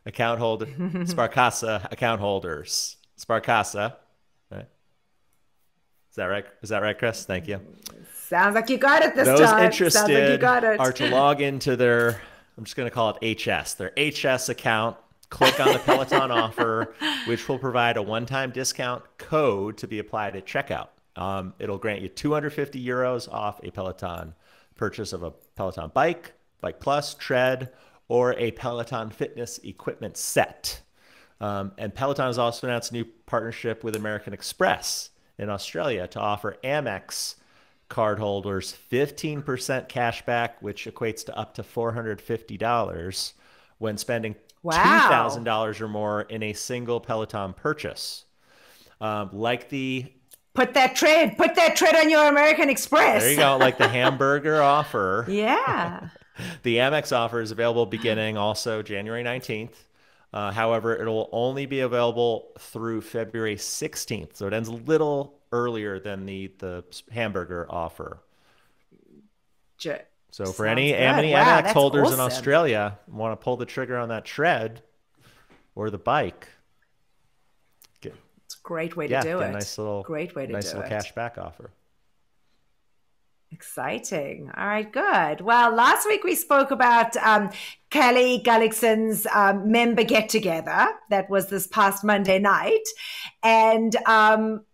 account holder Sparkassa account holders. Sparkassa. Right? Is that right? Is that right, Chris? Thank you. Sounds like you got it this Those time. Those interested like are to log into their I'm just going to call it HS, their HS account. Click on the Peloton offer, which will provide a one-time discount code to be applied at checkout. Um, it'll grant you 250 euros off a Peloton purchase of a Peloton bike, Bike Plus, Tread, or a Peloton fitness equipment set. Um, and Peloton has also announced a new partnership with American Express in Australia to offer Amex cardholders 15% cash back, which equates to up to $450 when spending wow. $2,000 or more in a single Peloton purchase. Um, like the Put that tread, put that tread on your American Express. There you go, like the hamburger offer. Yeah. the Amex offer is available beginning also January 19th. Uh, however, it will only be available through February 16th. So it ends a little earlier than the, the hamburger offer. J- so for any, any wow, Amex holders awesome. in Australia want to pull the trigger on that tread or the bike, get, it's a great way to yeah, do it. Nice little, great way to nice do little it. cash back offer. Exciting. All right, good. Well, last week we spoke about um, Callie Gullickson's um, member get together. That was this past Monday night. And um,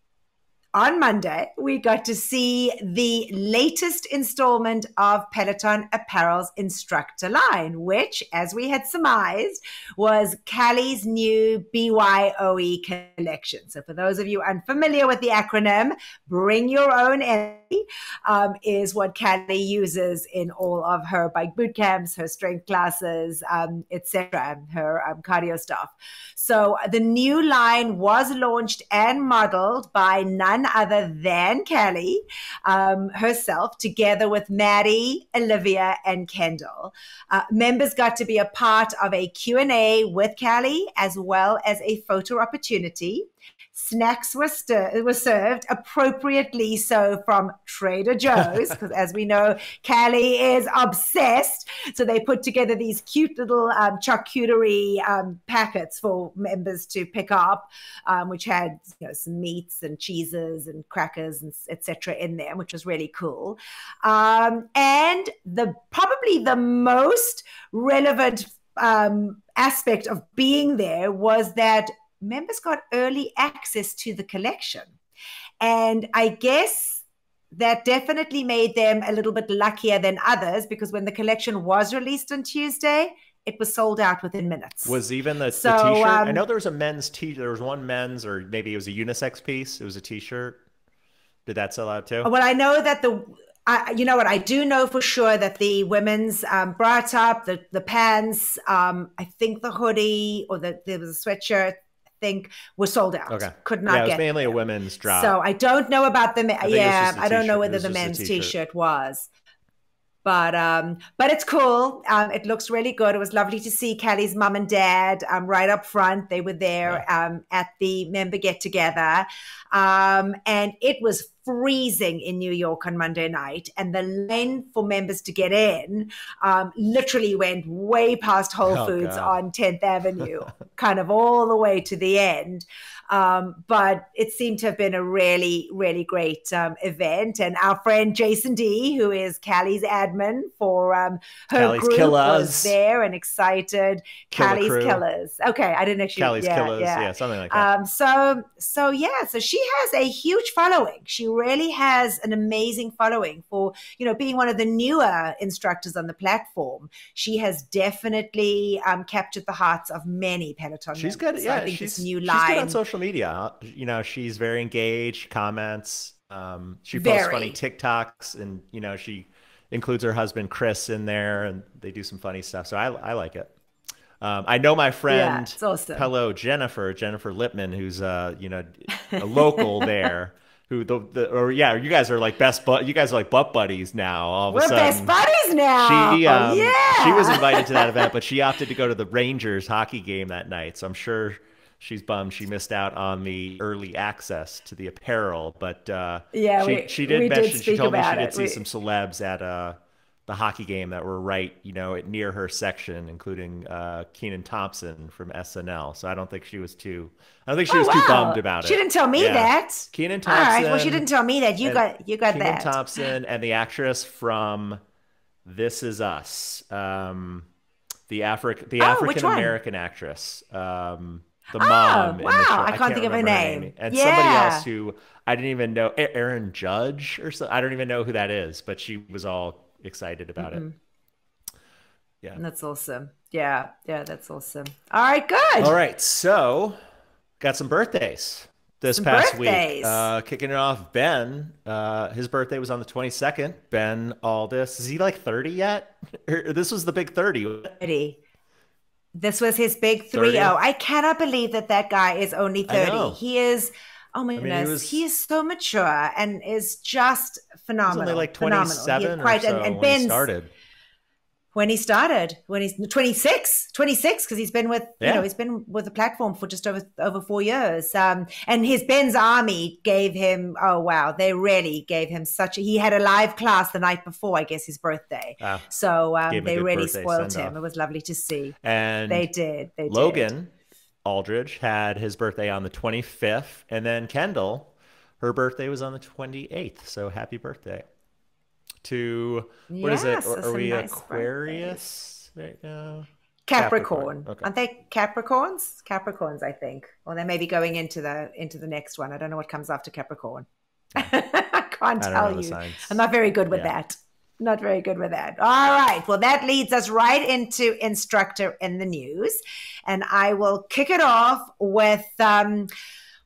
on Monday, we got to see the latest installment of Peloton Apparel's instructor line, which, as we had surmised, was Callie's new BYOE collection. So, for those of you unfamiliar with the acronym, Bring Your Own Energy um, is what Callie uses in all of her bike boot camps, her strength classes, um, etc., her um, cardio stuff. So, the new line was launched and modeled by none other than Kelly um, herself, together with Maddie, Olivia, and Kendall. Uh, members got to be a part of a Q&A with Kelly, as well as a photo opportunity. Snacks were, stir- were served appropriately so from Trader Joe's, because as we know, Callie is obsessed. So they put together these cute little um, charcuterie um, packets for members to pick up, um, which had you know, some meats and cheeses and crackers and etc. in them, which was really cool. Um, and the probably the most relevant um, aspect of being there was that members got early access to the collection. And I guess that definitely made them a little bit luckier than others because when the collection was released on Tuesday, it was sold out within minutes. Was even the, so, the t-shirt? Um, I know there was a men's t. There was one men's, or maybe it was a unisex piece. It was a t-shirt. Did that sell out too? Well, I know that the I, you know what? I do know for sure that the women's um, bra top, the the pants, um, I think the hoodie or the there was a sweatshirt think was sold out. Okay. Could not get. yeah, it was mainly them. a women's drop. So I don't know about the yeah, I don't know whether the men's t-shirt was. But um, but it's cool. Um, it looks really good. It was lovely to see Kelly's mum and dad um, right up front. They were there yeah. um, at the member get together, um, and it was freezing in New York on Monday night, and the line for members to get in um, literally went way past Whole oh, Foods on 10th Avenue, kind of all the way to the end. Um, but it seemed to have been a really, really great um, event. And our friend Jason D, who is Callie's admin for um, her Callie's group, Killers. was there and excited. Killer Callie's crew. Killers. Okay, I didn't actually. Callie's yeah, Killers, yeah. yeah, something like that. Um, so, so yeah, so she has a huge following. She really has an amazing following for you know being one of the newer instructors on the platform. She has definitely um, captured the hearts of many Peloton. She's members. good. Yeah, so I think she's, this new line. She's good on social social media. You know, she's very engaged, comments. Um, she posts very. funny TikToks, and you know, she includes her husband Chris in there, and they do some funny stuff. So I, I like it. Um, I know my friend yeah, awesome. Hello Jennifer Jennifer Lippman, who's uh you know a local there. Who the, the or yeah, you guys are like best but you guys are like butt buddies now. All of We're a sudden, best buddies now. She um, oh, yeah. she was invited to that event, but she opted to go to the Rangers hockey game that night. So I'm sure she's bummed she missed out on the early access to the apparel. But uh, yeah, she, we, she did mention did she told me she did it. see we... some celebs at uh, the hockey game that were right, you know, at near her section, including uh, Kenan Thompson from SNL. So I don't think she was too. I don't think she oh, was wow. too bummed about it. She didn't tell me yeah. that. Kenan Thompson. All right. Well, she didn't tell me that. You got you got Kenan that. Thompson and the actress from This Is Us. Um, the Afri- the oh, African American actress. Um, the oh, mom. Wow, I can't, I can't think of her name. name. And yeah. somebody else who I didn't even know, Aaron Judge or so. I don't even know who that is, but she was all excited about mm-hmm. it. Yeah, that's awesome. Yeah, yeah, that's awesome. All right, good. All right, so got some birthdays this some past birthdays. week. Uh, kicking it off, Ben. Uh, his birthday was on the 22nd. Ben Alldis. Is he like 30 yet? this was the big 30. 30. This was his big 3 0. I cannot believe that that guy is only 30. He is, oh my I goodness, mean, he, was, he, is so mature and is just phenomenal. only like 27 quite, or so and, and when he started when he started when he's 26 26 because he's been with yeah. you know he's been with the platform for just over over four years. Um and his ben's army gave him oh wow they really gave him such a he had a live class the night before i guess his birthday. Ah, so um, they really spoiled him. It was lovely to see. And they did they logan did. aldridge had his birthday on the 25th and then kendall her birthday was on the 28th so happy birthday to what yes, is it? Are, are we nice Aquarius right now? Capricorn. Capricorn. Okay. Aren't they Capricorns? Capricorns, I think. Or they may be going into the into the next one. I don't know what comes after Capricorn. I can't I tell you. I'm not very good with yeah. that. Not very good with that. All right. Well, that leads us right into instructor in the news. And I will kick it off with um,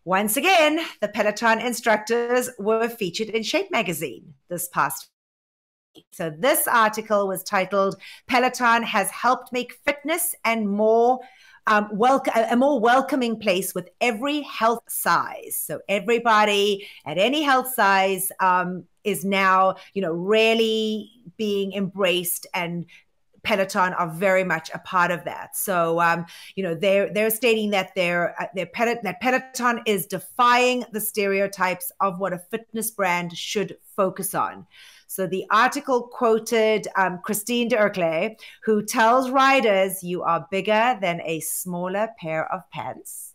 once again, the Peloton instructors were featured in Shape magazine this past so this article was titled Peloton has helped make fitness and more um, welcome, a more welcoming place with every health size. So everybody at any health size um, is now, you know, really being embraced and Peloton are very much a part of that. So, um, you know, they're they're stating that they're, uh, they're Pel- that Peloton is defying the stereotypes of what a fitness brand should focus on. So the article quoted um, Christine D'Ercole, who tells riders you are bigger than a smaller pair of pants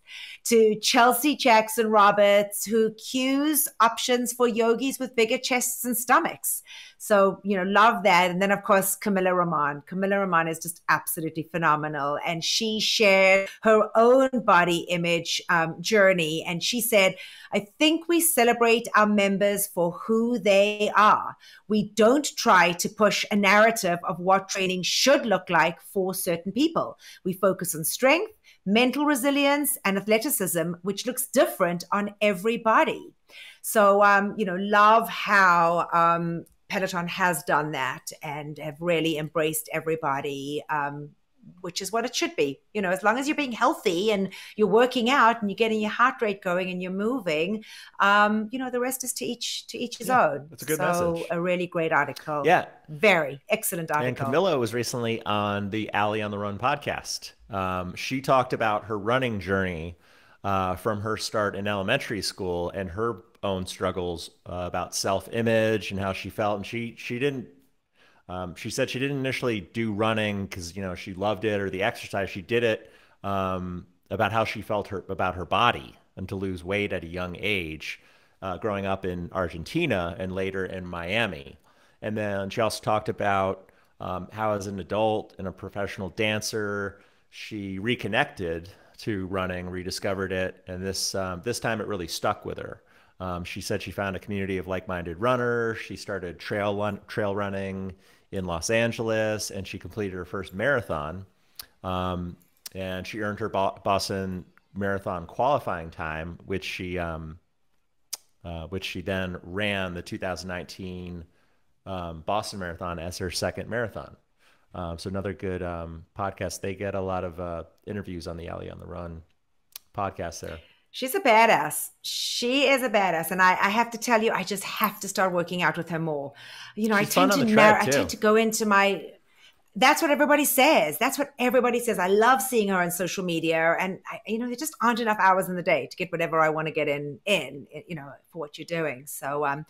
to Chelsea Jackson Roberts, who cues options for yogis with bigger chests and stomachs. So, you know, love that. And then, of course, Camila Ramón. Camila Ramón is just absolutely phenomenal. And she shared her own body image um, journey. And she said, I think we celebrate our members for who they are. We don't try to push a narrative of what training should look like for certain people. We focus on strength mental resilience and athleticism, which looks different on everybody. So, um, you know, love how um, Peloton has done that and have really embraced everybody. Um, which is what it should be. You know, as long as you're being healthy and you're working out and you're getting your heart rate going and you're moving, um, you know, the rest is to each to each his yeah, own. That's a good so message. a really great article. Yeah, very excellent article. And Camila was recently on the Ali on the Run podcast. Um, she talked about her running journey uh, from her start in elementary school and her own struggles uh, about self-image and how she felt, and she she didn't. Um, she said she didn't initially do running because you know she loved it or the exercise. She did it um, about how she felt her about her body and to lose weight at a young age, uh, growing up in Argentina and later in Miami. And then she also talked about um, how, as an adult and a professional dancer, she reconnected to running, rediscovered it, and this um, this time it really stuck with her. Um, she said she found a community of like-minded runners. She started trail run, trail running in Los Angeles, and she completed her first marathon. Um, and she earned her Boston Marathon qualifying time, which she um, uh, which she then ran the 2019 um, Boston Marathon as her second marathon. Um, so another good um, podcast. They get a lot of uh, interviews on the Ali on the Run podcast there. She's a badass. She is a badass, and I, I, have to tell you, I just have to start working out with her more. You know, She's I tend to narrow, I tend to go into my that's what everybody says. That's what everybody says. I love seeing her on social media, and I, you know, there just aren't enough hours in the day to get whatever I want to get in. In you know, for what you're doing. So, um,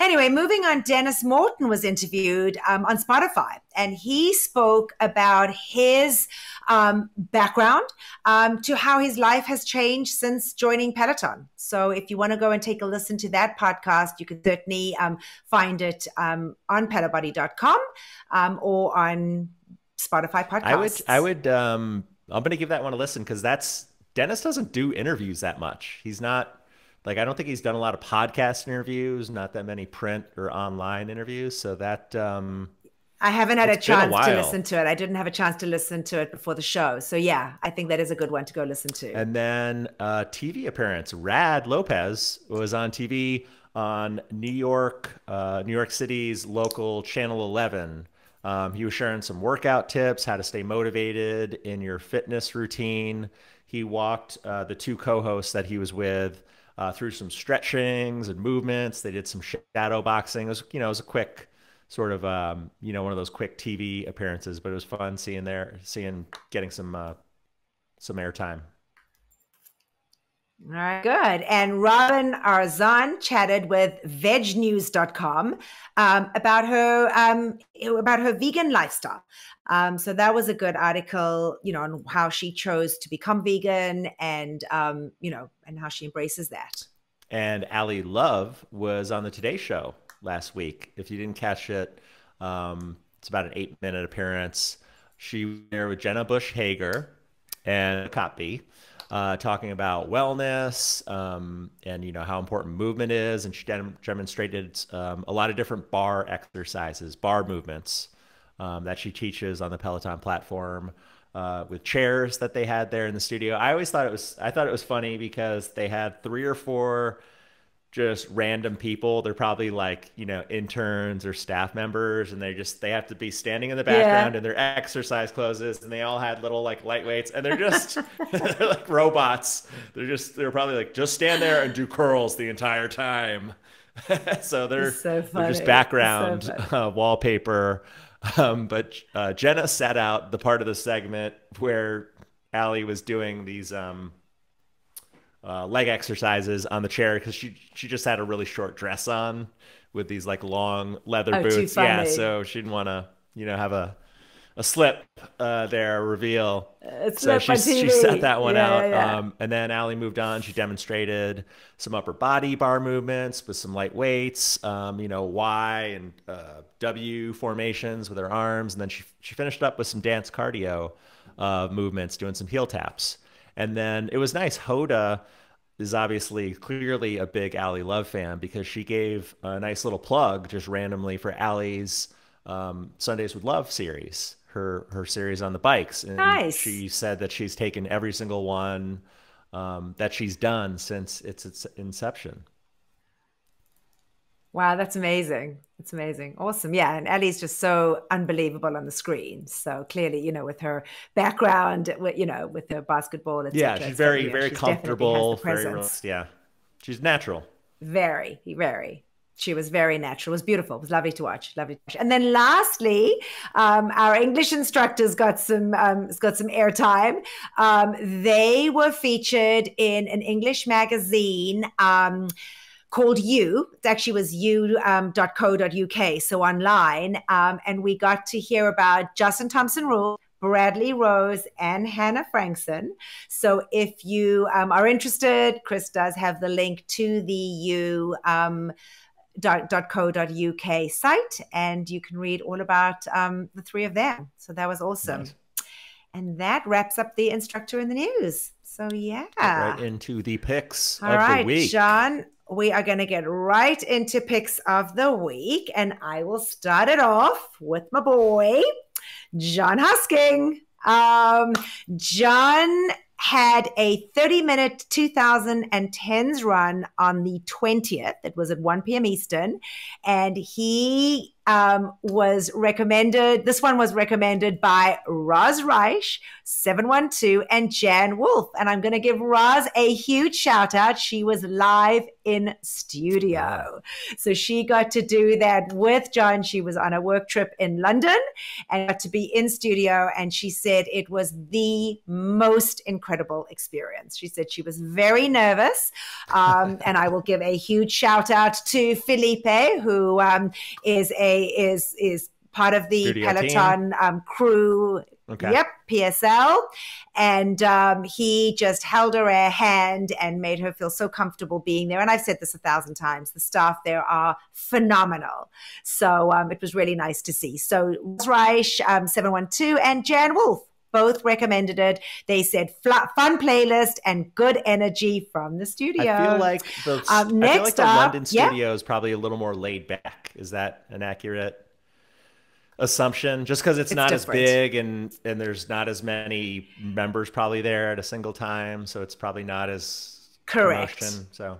anyway, moving on. Denis Morton was interviewed um, on Spotify, and he spoke about his um, background um, to how his life has changed since joining Peloton. So, if you want to go and take a listen to that podcast, you can certainly um, find it um, on um, or on Spotify podcasts. I would, I would, um, I'm going to give that one a listen because that's Denis doesn't do interviews that much. He's not like I don't think he's done a lot of podcast interviews, not that many print or online interviews. So that um, I haven't had a chance a to listen to it. I didn't have a chance to listen to it before the show. So yeah, I think that is a good one to go listen to. And then uh, TV appearance, Rad Lopez was on TV on New York, uh, New York City's local Channel 11 um, he was sharing some workout tips, how to stay motivated in your fitness routine. He walked uh, the two co-hosts that he was with uh, through some stretchings and movements. They did some shadow boxing. It was, you know, it was a quick sort of, um, you know, one of those quick TV appearances, but it was fun seeing there, seeing getting some uh, some airtime. All right, good. And Robin Arzon chatted with VegNews.com um, about her um, about her vegan lifestyle. Um, so that was a good article, you know, on how she chose to become vegan and um, you know, and how she embraces that. And Ally Love was on the Today Show last week. If you didn't catch it, um, it's about an eight minute appearance. She was there with Jenna Bush Hager and Copy uh, talking about wellness um, and you know how important movement is, and she dem- demonstrated um, a lot of different barre exercises, barre movements um, that she teaches on the Peloton platform. Uh, with chairs that they had there in the studio, I always thought it was. I thought it was funny because they had three or four just random people. They're probably like, you know, interns or staff members and they just they have to be standing in the background yeah. in their exercise clothes and they all had little like lightweights and they're just they're like robots. They're just they're probably like just stand there and do curls the entire time. so they're so they're just background so uh, wallpaper. Um, but uh, Jenna set out the part of the segment where Ally was doing these um, uh, leg exercises on the chair because she she just had a really short dress on with these like long leather oh, boots. Yeah, so she didn't want to you know have a a slip uh, there, a reveal. Uh, so she, she set that one yeah, out. Yeah. Um, and then Ally moved on. She demonstrated some upper body barre movements with some light weights, um, you know, Y and uh, W formations with her arms. And then she, she finished up with some dance cardio uh, movements, doing some heel taps. And then it was nice. Hoda is obviously clearly a big Ally Love fan because she gave a nice little plug just randomly for Ally's um, Sundays with Love series, her her series on the bikes. And nice. she said that she's taken every single one um, that she's done since its, its inception. Wow, that's amazing. That's amazing. Awesome. Yeah. And Ellie's just so unbelievable on the screen. So clearly, you know, with her background, you know, with her basketball, yeah, she's very, very she's comfortable. Very, yeah. She's natural. Very, very. She was very natural. It was beautiful. It was lovely to watch. Lovely to watch. And then lastly, um, our English instructors got some um, got some airtime. Um, they were featured in an English magazine. Um, called You. It actually was you.co.uk, um, so online. Um, and we got to hear about Justin Thompson Rule, Bradley Rose, and Hannah Frankson. So if you um, are interested, Chris does have the link to the U. Um, .co.uk site and you can read all about um, the three of them so that was awesome nice. and that wraps up the instructor in the news so yeah right into the picks all right john we are going to get right into picks of the week and i will start it off with my boy Jon Hosking. Um, Jon had a 30 minute 2010s run on the 20th. It was at 1 p.m. Eastern. And he um, was recommended, this one was recommended by Roz Reich, 712, and Jan Wolf. And I'm going to give Roz a huge shout out. She was live in studio. So she got to do that with Jon. She was on a work trip in London and got to be in studio. And she said it was the most incredible experience. She said she was very nervous. Um, and I will give a huge shout out to Felipe, who um, is a is is part of the Studio Peloton um, crew. Okay. Yep, PSL. And um, he just held her a hand and made her feel so comfortable being there. And I've said this a thousand times the staff there are phenomenal. So um, it was really nice to see. So Reich, um, 712, and Jan Wolf both recommended it. They said fun playlist and good energy from the studio. I feel like the, um, next feel like the up, London studio yeah. is probably a little more laid back. Is that an accurate assumption? Just because it's, it's, not different. as big and and there's not as many members probably there at a single time, so it's probably not as correct. Promotion, so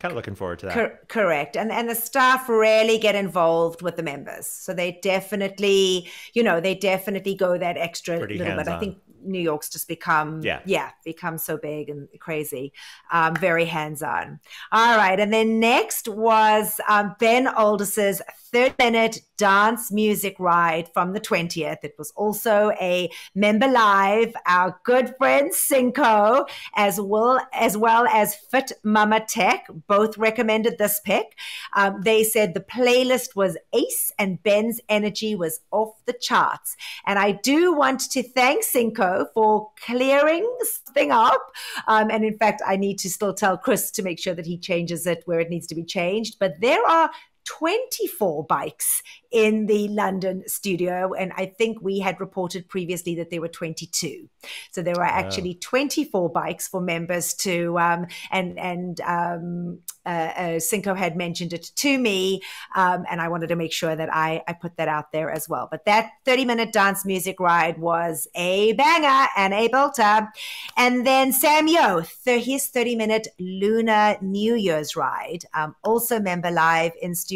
kind of looking forward to that. Cor- correct. And and the staff rarely get involved with the members. So they definitely, you know, they definitely go that extra Pretty little bit. I think New York's just become yeah, yeah become so big and crazy. Um, very hands-on. All right. And then next was um, Ben Alldis's 30 minute dance music ride from the 20th. It was also a member live, our good friend Cinco, as well as well as Fit Mama Tech, both recommended this pick. Um, they said the playlist was ace and Ben's energy was off the charts. And I do want to thank Cinco for clearing something up. Um, and in fact, I need to still tell Chris to make sure that he changes it where it needs to be changed. But there are 24 bikes in the London studio. And I think we had reported previously that there were 22. So there were actually 24 bikes for members to, um, and, and, um, uh, uh, Cinco had mentioned it to me, um, and I wanted to make sure that I, I put that out there as well. But that 30 minute dance music ride was a banger and a belter. And then Sam Yo, his 30 minute Lunar New Year's ride, um, also member live in studio.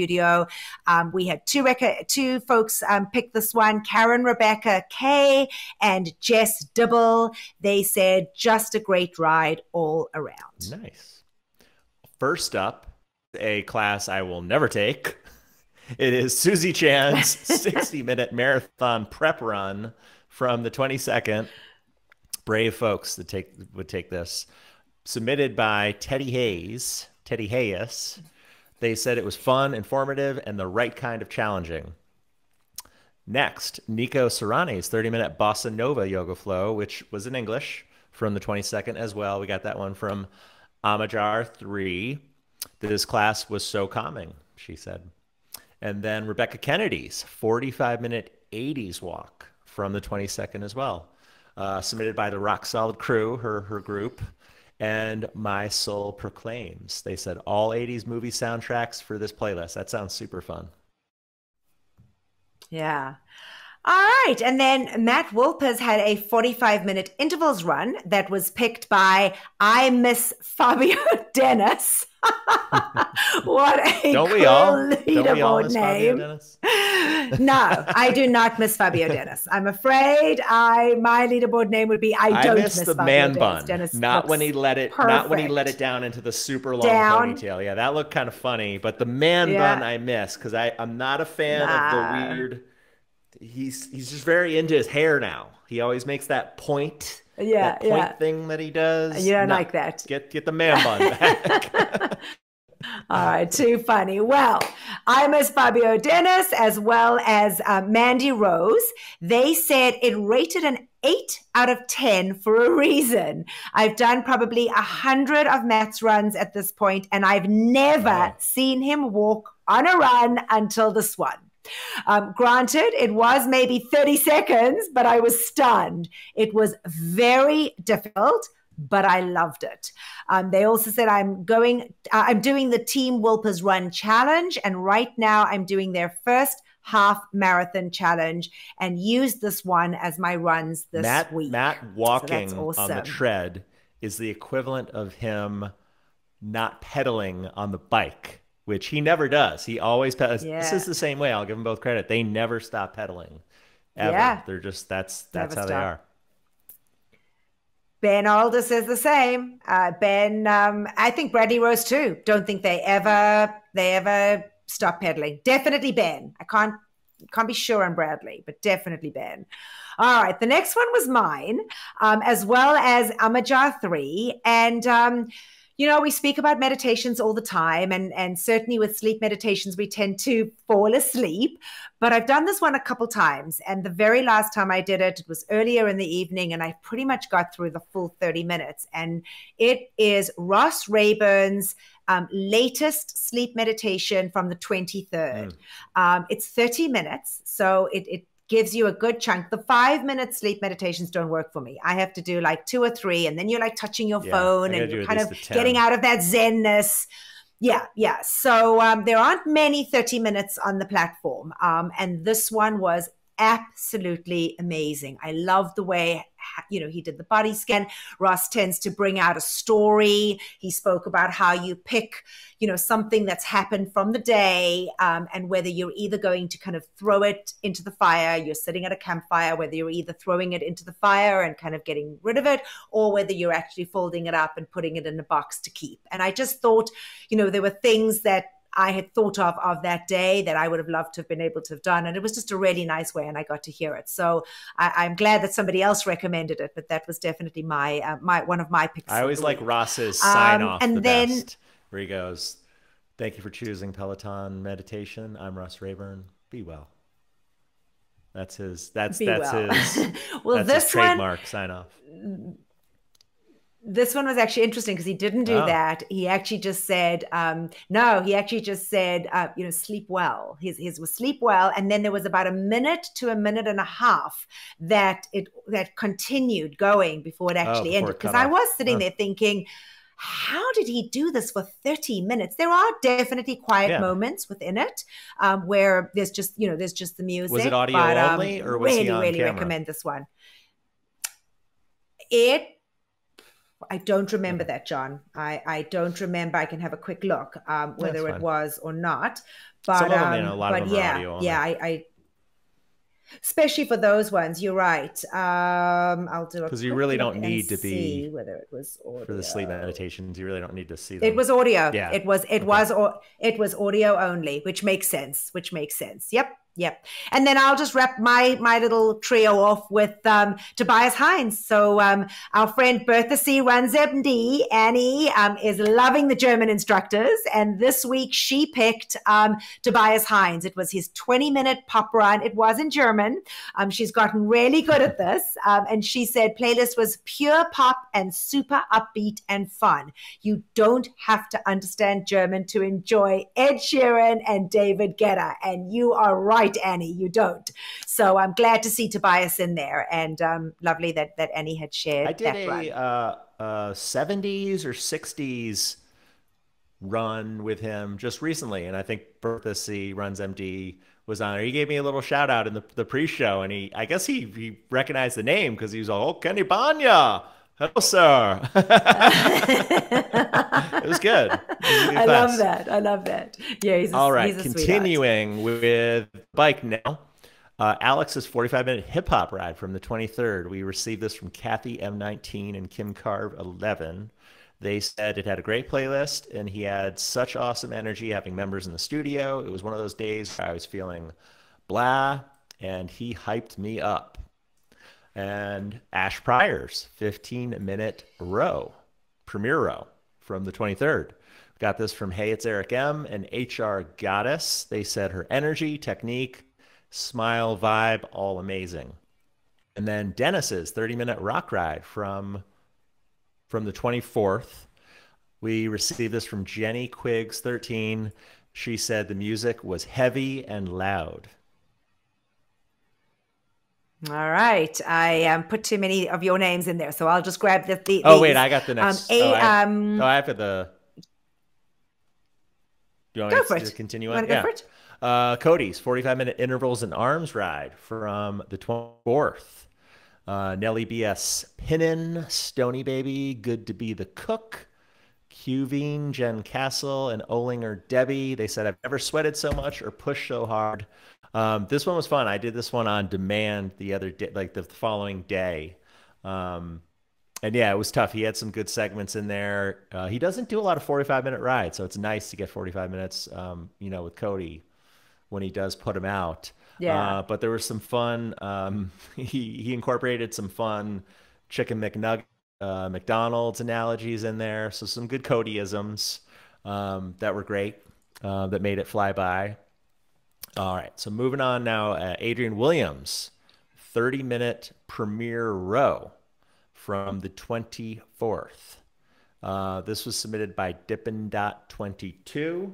Um, we had two records two folks um, picked this one Karen Rebecca Kay and Jess Dibble. They said just a great ride all around. Nice. First up, a class I will never take. It is Susie Chan's 60 minute marathon prep run from the 22nd. Brave folks that take would take this. Submitted by Teddy Hayes, Teddy Hayes, they said it was fun, informative, and the right kind of challenging. Next, Nico Sarani's 30 minute Bossa Nova yoga flow, which was in English from the 22nd as well. We got that one from Amajar 3. This class was so calming, she said. And then Rebecca Kennedy's 45 minute 80s walk from the 22nd as well, uh, submitted by the Rock Solid crew, her, her group and My Soul Proclaims. They said all 80s movie soundtracks for this playlist. That sounds super fun. Yeah. All right. And then Matt Wilpers had a 45 minute intervals run that was picked by I Miss Fabio Dennis. what a Don't we all? Don't we all miss name. Fabio Dennis? no, I do not miss Fabio Dennis. I'm afraid I my leaderboard name would be I don't miss, miss the Fabio man Dennis. bun. Dennis not when he let it perfect. not when he let it down into the super long down. ponytail. Yeah, that looked kind of funny, but the man yeah. bun I miss cuz I I'm not a fan nah. of the weird he's he's just very into his hair now. He always makes that point yeah, that point yeah. thing that he does. You don't no, like that. Get get the man bun back. All right, too funny. Well, I miss Fabio Dennis as well as uh, Mandy Rose. They said it rated an eight out of 10 for a reason. I've done probably a hundred of Matt's runs at this point, and I've never wow. seen him walk on a run until this one. Um, granted, it was maybe 30 seconds, but I was stunned. It was very difficult but I loved it. Um, they also said I'm going, uh, I'm doing the Team Wilpers Run Challenge, and right now I'm doing their first half marathon challenge and use this one as my runs this Matt, week. Matt walking so awesome. on the tread is the equivalent of him not pedaling on the bike, which he never does. He always pedals. Yeah. This is the same way. I'll give them both credit. They never stop pedaling. Ever. Yeah. They're just that's that's never how stop. they are. Ben Alldis is the same. Uh, ben, um, I think Bradley Rose too. Don't think they ever they ever stop pedaling. Definitely Ben. I can't can't be sure on Bradley, but definitely Ben. All right, the next one was mine, um, as well as Amajar three, and um, you know, we speak about meditations all the time, and, and certainly with sleep meditations, we tend to fall asleep. But I've done this one a couple times, and the very last time I did it, it was earlier in the evening, and I pretty much got through the full 30 minutes. And it is Ross Rayburn's um, latest sleep meditation from the 23rd. Mm. Um, it's 30 minutes, so it, it gives you a good chunk. The five minute sleep meditations don't work for me. I have to do like two or three, and then you're like touching your yeah, phone and you're kind of getting out of that zenness. Yeah, yeah. So um, there aren't many 30 minutes on the platform. Um, and this one was absolutely amazing. I love the way you know he did the body scan. Ross tends to bring out a story. He spoke about how you pick you know something that's happened from the day um, and whether you're either going to kind of throw it into the fire. You're sitting at a campfire. Whether you're either throwing it into the fire and kind of getting rid of it, or whether you're actually folding it up and putting it in a box to keep. And I just thought you know there were things that I had thought of of that day that I would have loved to have been able to have done. And it was just a really nice way, and I got to hear it. So I, am glad that somebody else recommended it, but that was definitely my uh, my one of my picks. I always like. Ross's sign um, off, and the then best, where he goes, "Thank you for choosing Peloton meditation. I'm Ross Rayburn. Be well." That's his. That's Be that's well. his. well, that's this his trademark one, sign off this one was actually interesting because he didn't do oh. that. He actually just said, um, no, he actually just said, uh, you know, sleep well. His, his was sleep well. And then there was about a minute to a minute and a half that it, that continued going before it oh, actually oh, ended. Because I was sitting there thinking, how did he do this for 30 minutes? There are definitely quiet yeah. moments within it um, where there's just, you know, there's just the music. Was it audio but, um, only or was really, he on really camera? recommend this one. It I don't remember that, John. I, I don't remember. I can have a quick look um, whether it was or not. But Some of them, um, you know, a lot of them yeah, yeah, I, I, especially for those ones. You're right. Um, I'll do because you really don't need to be whether it was audio. for the sleep meditations. You really don't need to see them. It was audio. Yeah, it was. It okay. was. It was audio only, which makes sense. Which makes sense. Yep. Yep. And then I'll just wrap my my little trio off with um, Tobias Heinze. So um, our friend Bertha C. runs MD, Annie, um, is loving the German instructors. And this week she picked um, Tobias Heinze. It was his 20 minute pop run. It was in German. Um, she's gotten really good at this. Um, and she said playlist was pure pop and super upbeat and fun. You don't have to understand German to enjoy Ed Sheeran and David Guetta. And you are right right, Annie, you don't. So I'm glad to see Tobias in there, and um, lovely that that Annie had shared. I did a uh, uh, 70s or 60s run with him just recently, and I think Bertha C runs MD was on there. He gave me a little shout out in the, the pre-show, and he I guess he he recognized the name because he was like, "Oh, Kenny Banya." Hello, sir. it was good. It was I love that. I love that. Yeah, he's a, all right. He's continuing with bike now. Uh, Alex's 45 minute hip hop ride from the 23rd. We received this from Kathy M19 and Kim Carve 11. They said it had a great playlist and he had such awesome energy having members in the studio. It was one of those days I was feeling blah and he hyped me up and Ash Pryor's 15 minute row, premiere row from the 23rd. Got this from Hey, it's Eric M and HR Goddess. They said her energy, technique, smile, vibe, all amazing. And then Denis's 30 minute rock ride from from the 24th. We received this from Jenny Quiggs 13. She said the music was heavy and loud. All right, I um, put too many of your names in there, so I'll just grab the. the oh wait, I got the next. Um, a, oh, I, um, oh, I have the. Do you want go me for to it. continue on? yeah. for it? Uh, Cody's 45 minute intervals and arms ride from the 24th. Uh, Nelly BS Pinnin, Stony Baby, Good to Be the Cook, Cuvine, Jen Castle, and Olinger Debbie. They said, I've never sweated so much or pushed so hard. Um, this one was fun. I did this one on demand the other day, like the following day. Um, and yeah, it was tough. He had some good segments in there. Uh, he doesn't do a lot of 45 minute rides, so it's nice to get 45 minutes, um, you know, with Cody when he does put him out. Yeah. Uh, but there was some fun. Um, he he incorporated some fun chicken McNugget, uh, McDonald's analogies in there. So some good Codyisms um, that were great. Uh, that made it fly by. All right. So moving on now, uh, Adrian Williams, 30 minute premiere row from the 24th. Uh, this was submitted by Dippin.22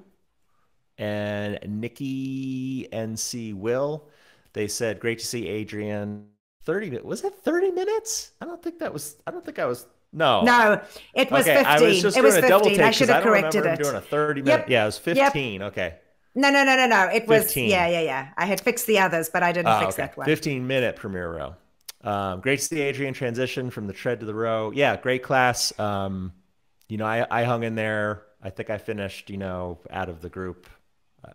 and Nikki NC Will. They said, "Great to see Adrian." Thirty minutes was it? Thirty minutes? I don't think that was. I don't think I was. No, No, it was okay, 15. I was just it doing was a double 15. take I should have corrected it. Doing a thirty minute. Yep. Yeah, it was Yep. fifteen. Okay, No, no, no, no, no. It was 15. yeah, yeah, yeah. I had fixed the others, but I didn't Oh, fix okay. that one. Fifteen minute premiere row. Um, great to see Adrian transition from the tread to the row. Yeah, great class. Um, you know, I I hung in there. I think I finished. You know, out of the group,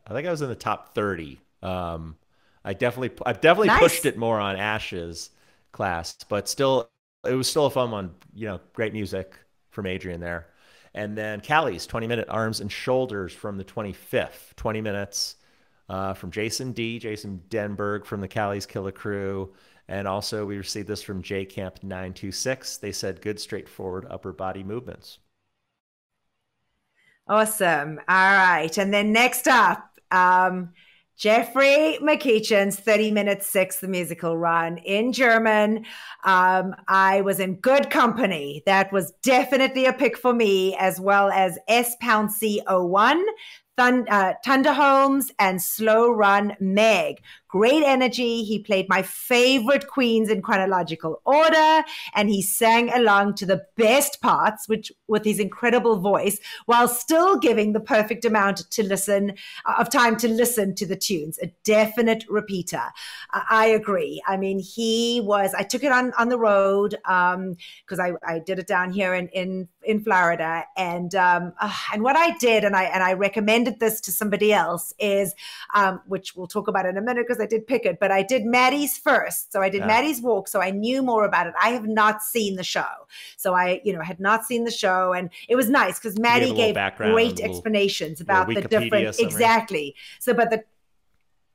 I think I was in the top thirty. Um, I definitely, I've definitely Nice. pushed it more on Ash's class, but still, it was still a fun one. You know, great music from Adrian there. And then Callie's 20 minute arms and shoulders from the 25th, 20 minutes uh, from Jason D, Jason Denberg from the Callie's Killer Crew. And also, we received this from J Camp 926. They said good, straightforward upper body movements. Awesome. All right. And then next up, um, Jeffrey McEachern's 30 minutes six, the musical run in German. Um, I was in good company. That was definitely a pick for me, as well as S Pouncy 01, Thun- uh, Thunder Holmes, and Slow Run Meg. Great energy. He played my favorite queens in chronological order, and he sang along to the best parts, which with his incredible voice, while still giving the perfect amount to listen uh, of time to listen to the tunes. A definite repeater. I, agree. I mean, he was. I took it on on the road because I I did it down here in in in Florida, and um, uh, and what I did, and I and I recommended this to somebody else is, um, which we'll talk about in a minute because I did pick it, but I did Matty's first. So I did Yeah. Matty's walk, so I knew more about it. I have not seen the show, so I you know had not seen the show, and it was nice because Matty gave great explanations about the different summary. exactly. So, but the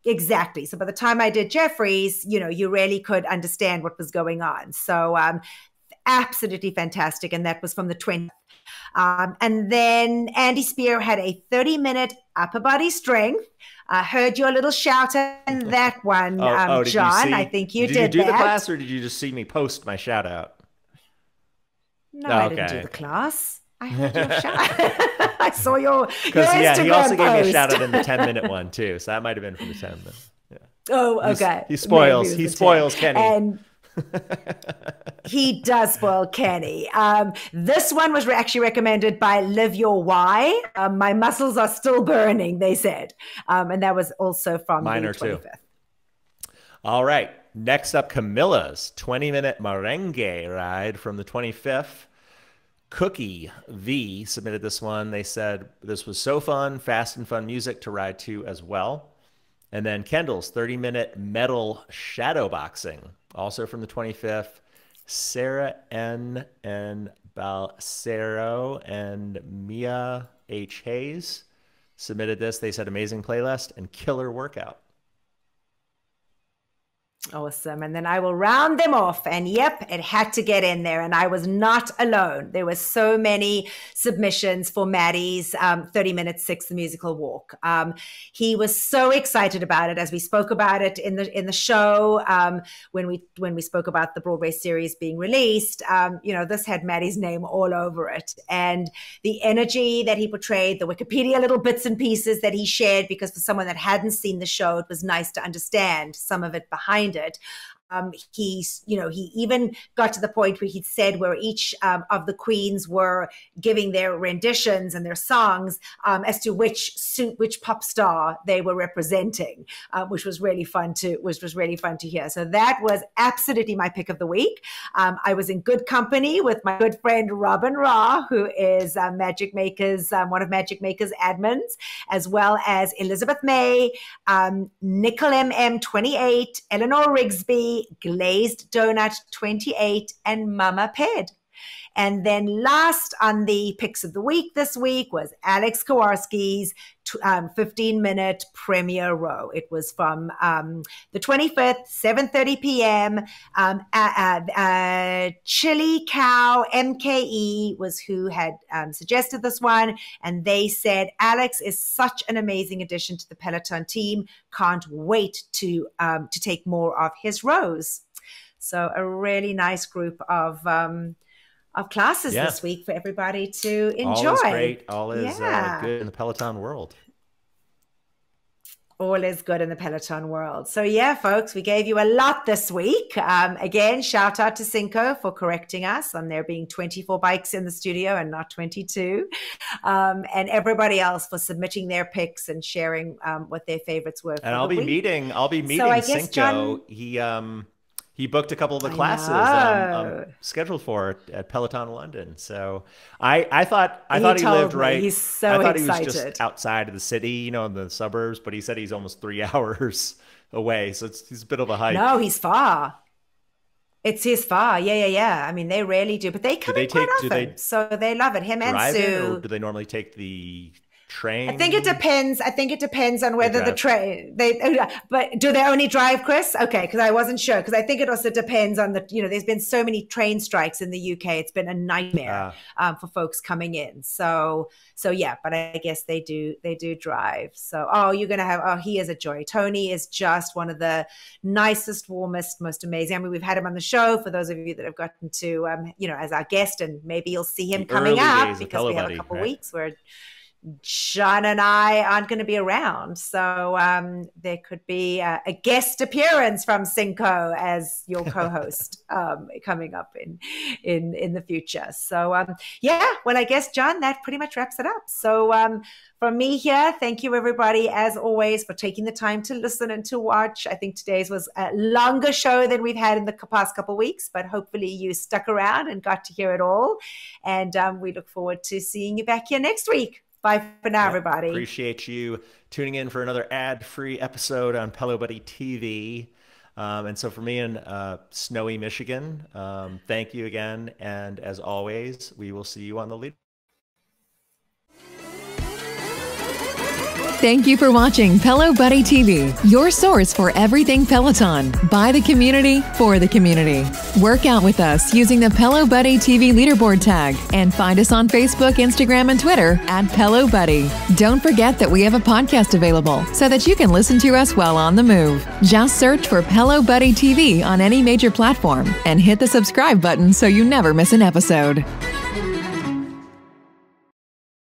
Exactly. So by the time I did Jeffrey's, you know, you really could understand what was going on. So um, absolutely fantastic. And that was from the 20th. Um, and then Andy Speer had a 30 minute upper body strength. I heard your little shout in that one, Oh, um, oh, John. I think you did. did, you do that. the class, or did you just see me post my shout out? No, I didn't do the class. I heard your shout. I saw your, your Because yeah, Instagram he also gave me a post. shout out in the 10 minute one too. So that might have been from the 10 minute. Yeah. Oh, He's- okay. he spoils- he spoils 10. Kenny. And he does spoil Kenny. Um, this one was actually recommended by Live Your Why. Um, my muscles are still burning, they said. Um, and that was also from Mine the are too. 25th. All right. Next up, Camila's 20 minute merengue ride from the 25th. Cookie V submitted this one. They said this was so fun, fast and fun music to ride to as well. And then Kendall's 30 minute metal shadow boxing, also from the 25th. Sarah N. and Balsero and Mia H. Hayes submitted this. They said amazing playlist and killer workout. Awesome. And then I will round them off. And yep, it had to get in there. And I was not alone. There were so many submissions for Matty's um, 30 minute six, the musical walk. Um, he was so excited about it as we spoke about it in the in the show um, when we when we spoke about the Broadway series being released. Um, you know, this had Matty's name all over it. And the energy that he portrayed, the Wikipedia little bits and pieces that he shared, because for someone that hadn't seen the show, it was nice to understand some of it behind it. Um, he's, you know, he even got to the point where he said where each um, of the queens were giving their renditions and their songs um, as to which suit, which pop star they were representing, uh, which was really fun to, which was really fun to hear. So that was absolutely my pick of the week. Um, I was in good company with my good friend Robin Ra, who is uh, Magic Makers, um, one of Magic Makers admins, as well as Elizabeth May, um, Nickel MM28, Eleanor Rigsby. Glazed Donut 28, and Mama Ped. And then last on the picks of the week this week was Alex Karwoski's um, 15 minute premiere row. It was from um, the 25th, 7.30 p.m. Um, uh, uh, Chili Cow MKE was who had um, suggested this one. And they said, Alex is such an amazing addition to the Peloton team. Can't wait to, um, to take more of his rows. So a really nice group of um, of classes yeah. this week for everybody to enjoy. All is great. All is uh, yeah. uh, good in the Peloton world. All is good in the Peloton world. So, yeah, folks, we gave you a lot this week. Um, again, shout out to Cinco for correcting us on there being 24 bikes in the studio and not 22. Um, and everybody else for submitting their picks and sharing um, what their favorites were. And I'll be week. meeting, I'll be meeting so Cinco. John... He, um, he booked a couple of the classes um, scheduled for at Peloton London. So I, I thought I he thought he lived me. right. He's so I thought excited. he was just outside of the city, you know, in the suburbs. But he said he's almost three hours away, so it's, it's a bit of a hike. No, he's far. It's his far. Yeah, yeah, yeah. I mean, they rarely do, but they come do they in take, quite often, they so they love it. Him and Sue. do they normally take the train? I think it depends. I think it depends on whether the train they. But do they only drive, Chris? Okay, because I wasn't sure. Because I think it also depends on the. You know, there's been so many train strikes in the UK. It's been a nightmare uh, um, for folks coming in. So so yeah, but I guess they do they do drive. So oh, you're gonna have oh he is a joy. Tony is just one of the nicest, warmest, most amazing. I mean, we've had him on the show for those of you that have gotten to um, you know as our guest, and maybe you'll see him the coming up because we have a couple right? weeks where John and I aren't going to be around. So um, there could be a, a, guest appearance from Cinco as your co-host um, coming up in, in, in the future. So um, yeah, well, I guess, John, that pretty much wraps it up. So um, from me here, thank you everybody, as always, for taking the time to listen and to watch. I think today's was a longer show than we've had in the past couple weeks, but hopefully you stuck around and got to hear it all. And um, we look forward to seeing you back here next week. Bye for now, everybody. Appreciate you tuning in for another ad free episode on Pelo Buddy TV. Um, and so for me in uh, snowy Michigan, um, thank you again. And as always, we will see you on the lead. Thank you for watching Pelo Buddy TV, your source for everything Peloton, by the community, for the community. Work out with us using the Pelo Buddy TV leaderboard tag and find us on Facebook, Instagram, and Twitter at Pelo Buddy. Don't forget that we have a podcast available so that you can listen to us while on the move. Just search for Pelo Buddy TV on any major platform and hit the subscribe button so you never miss an episode.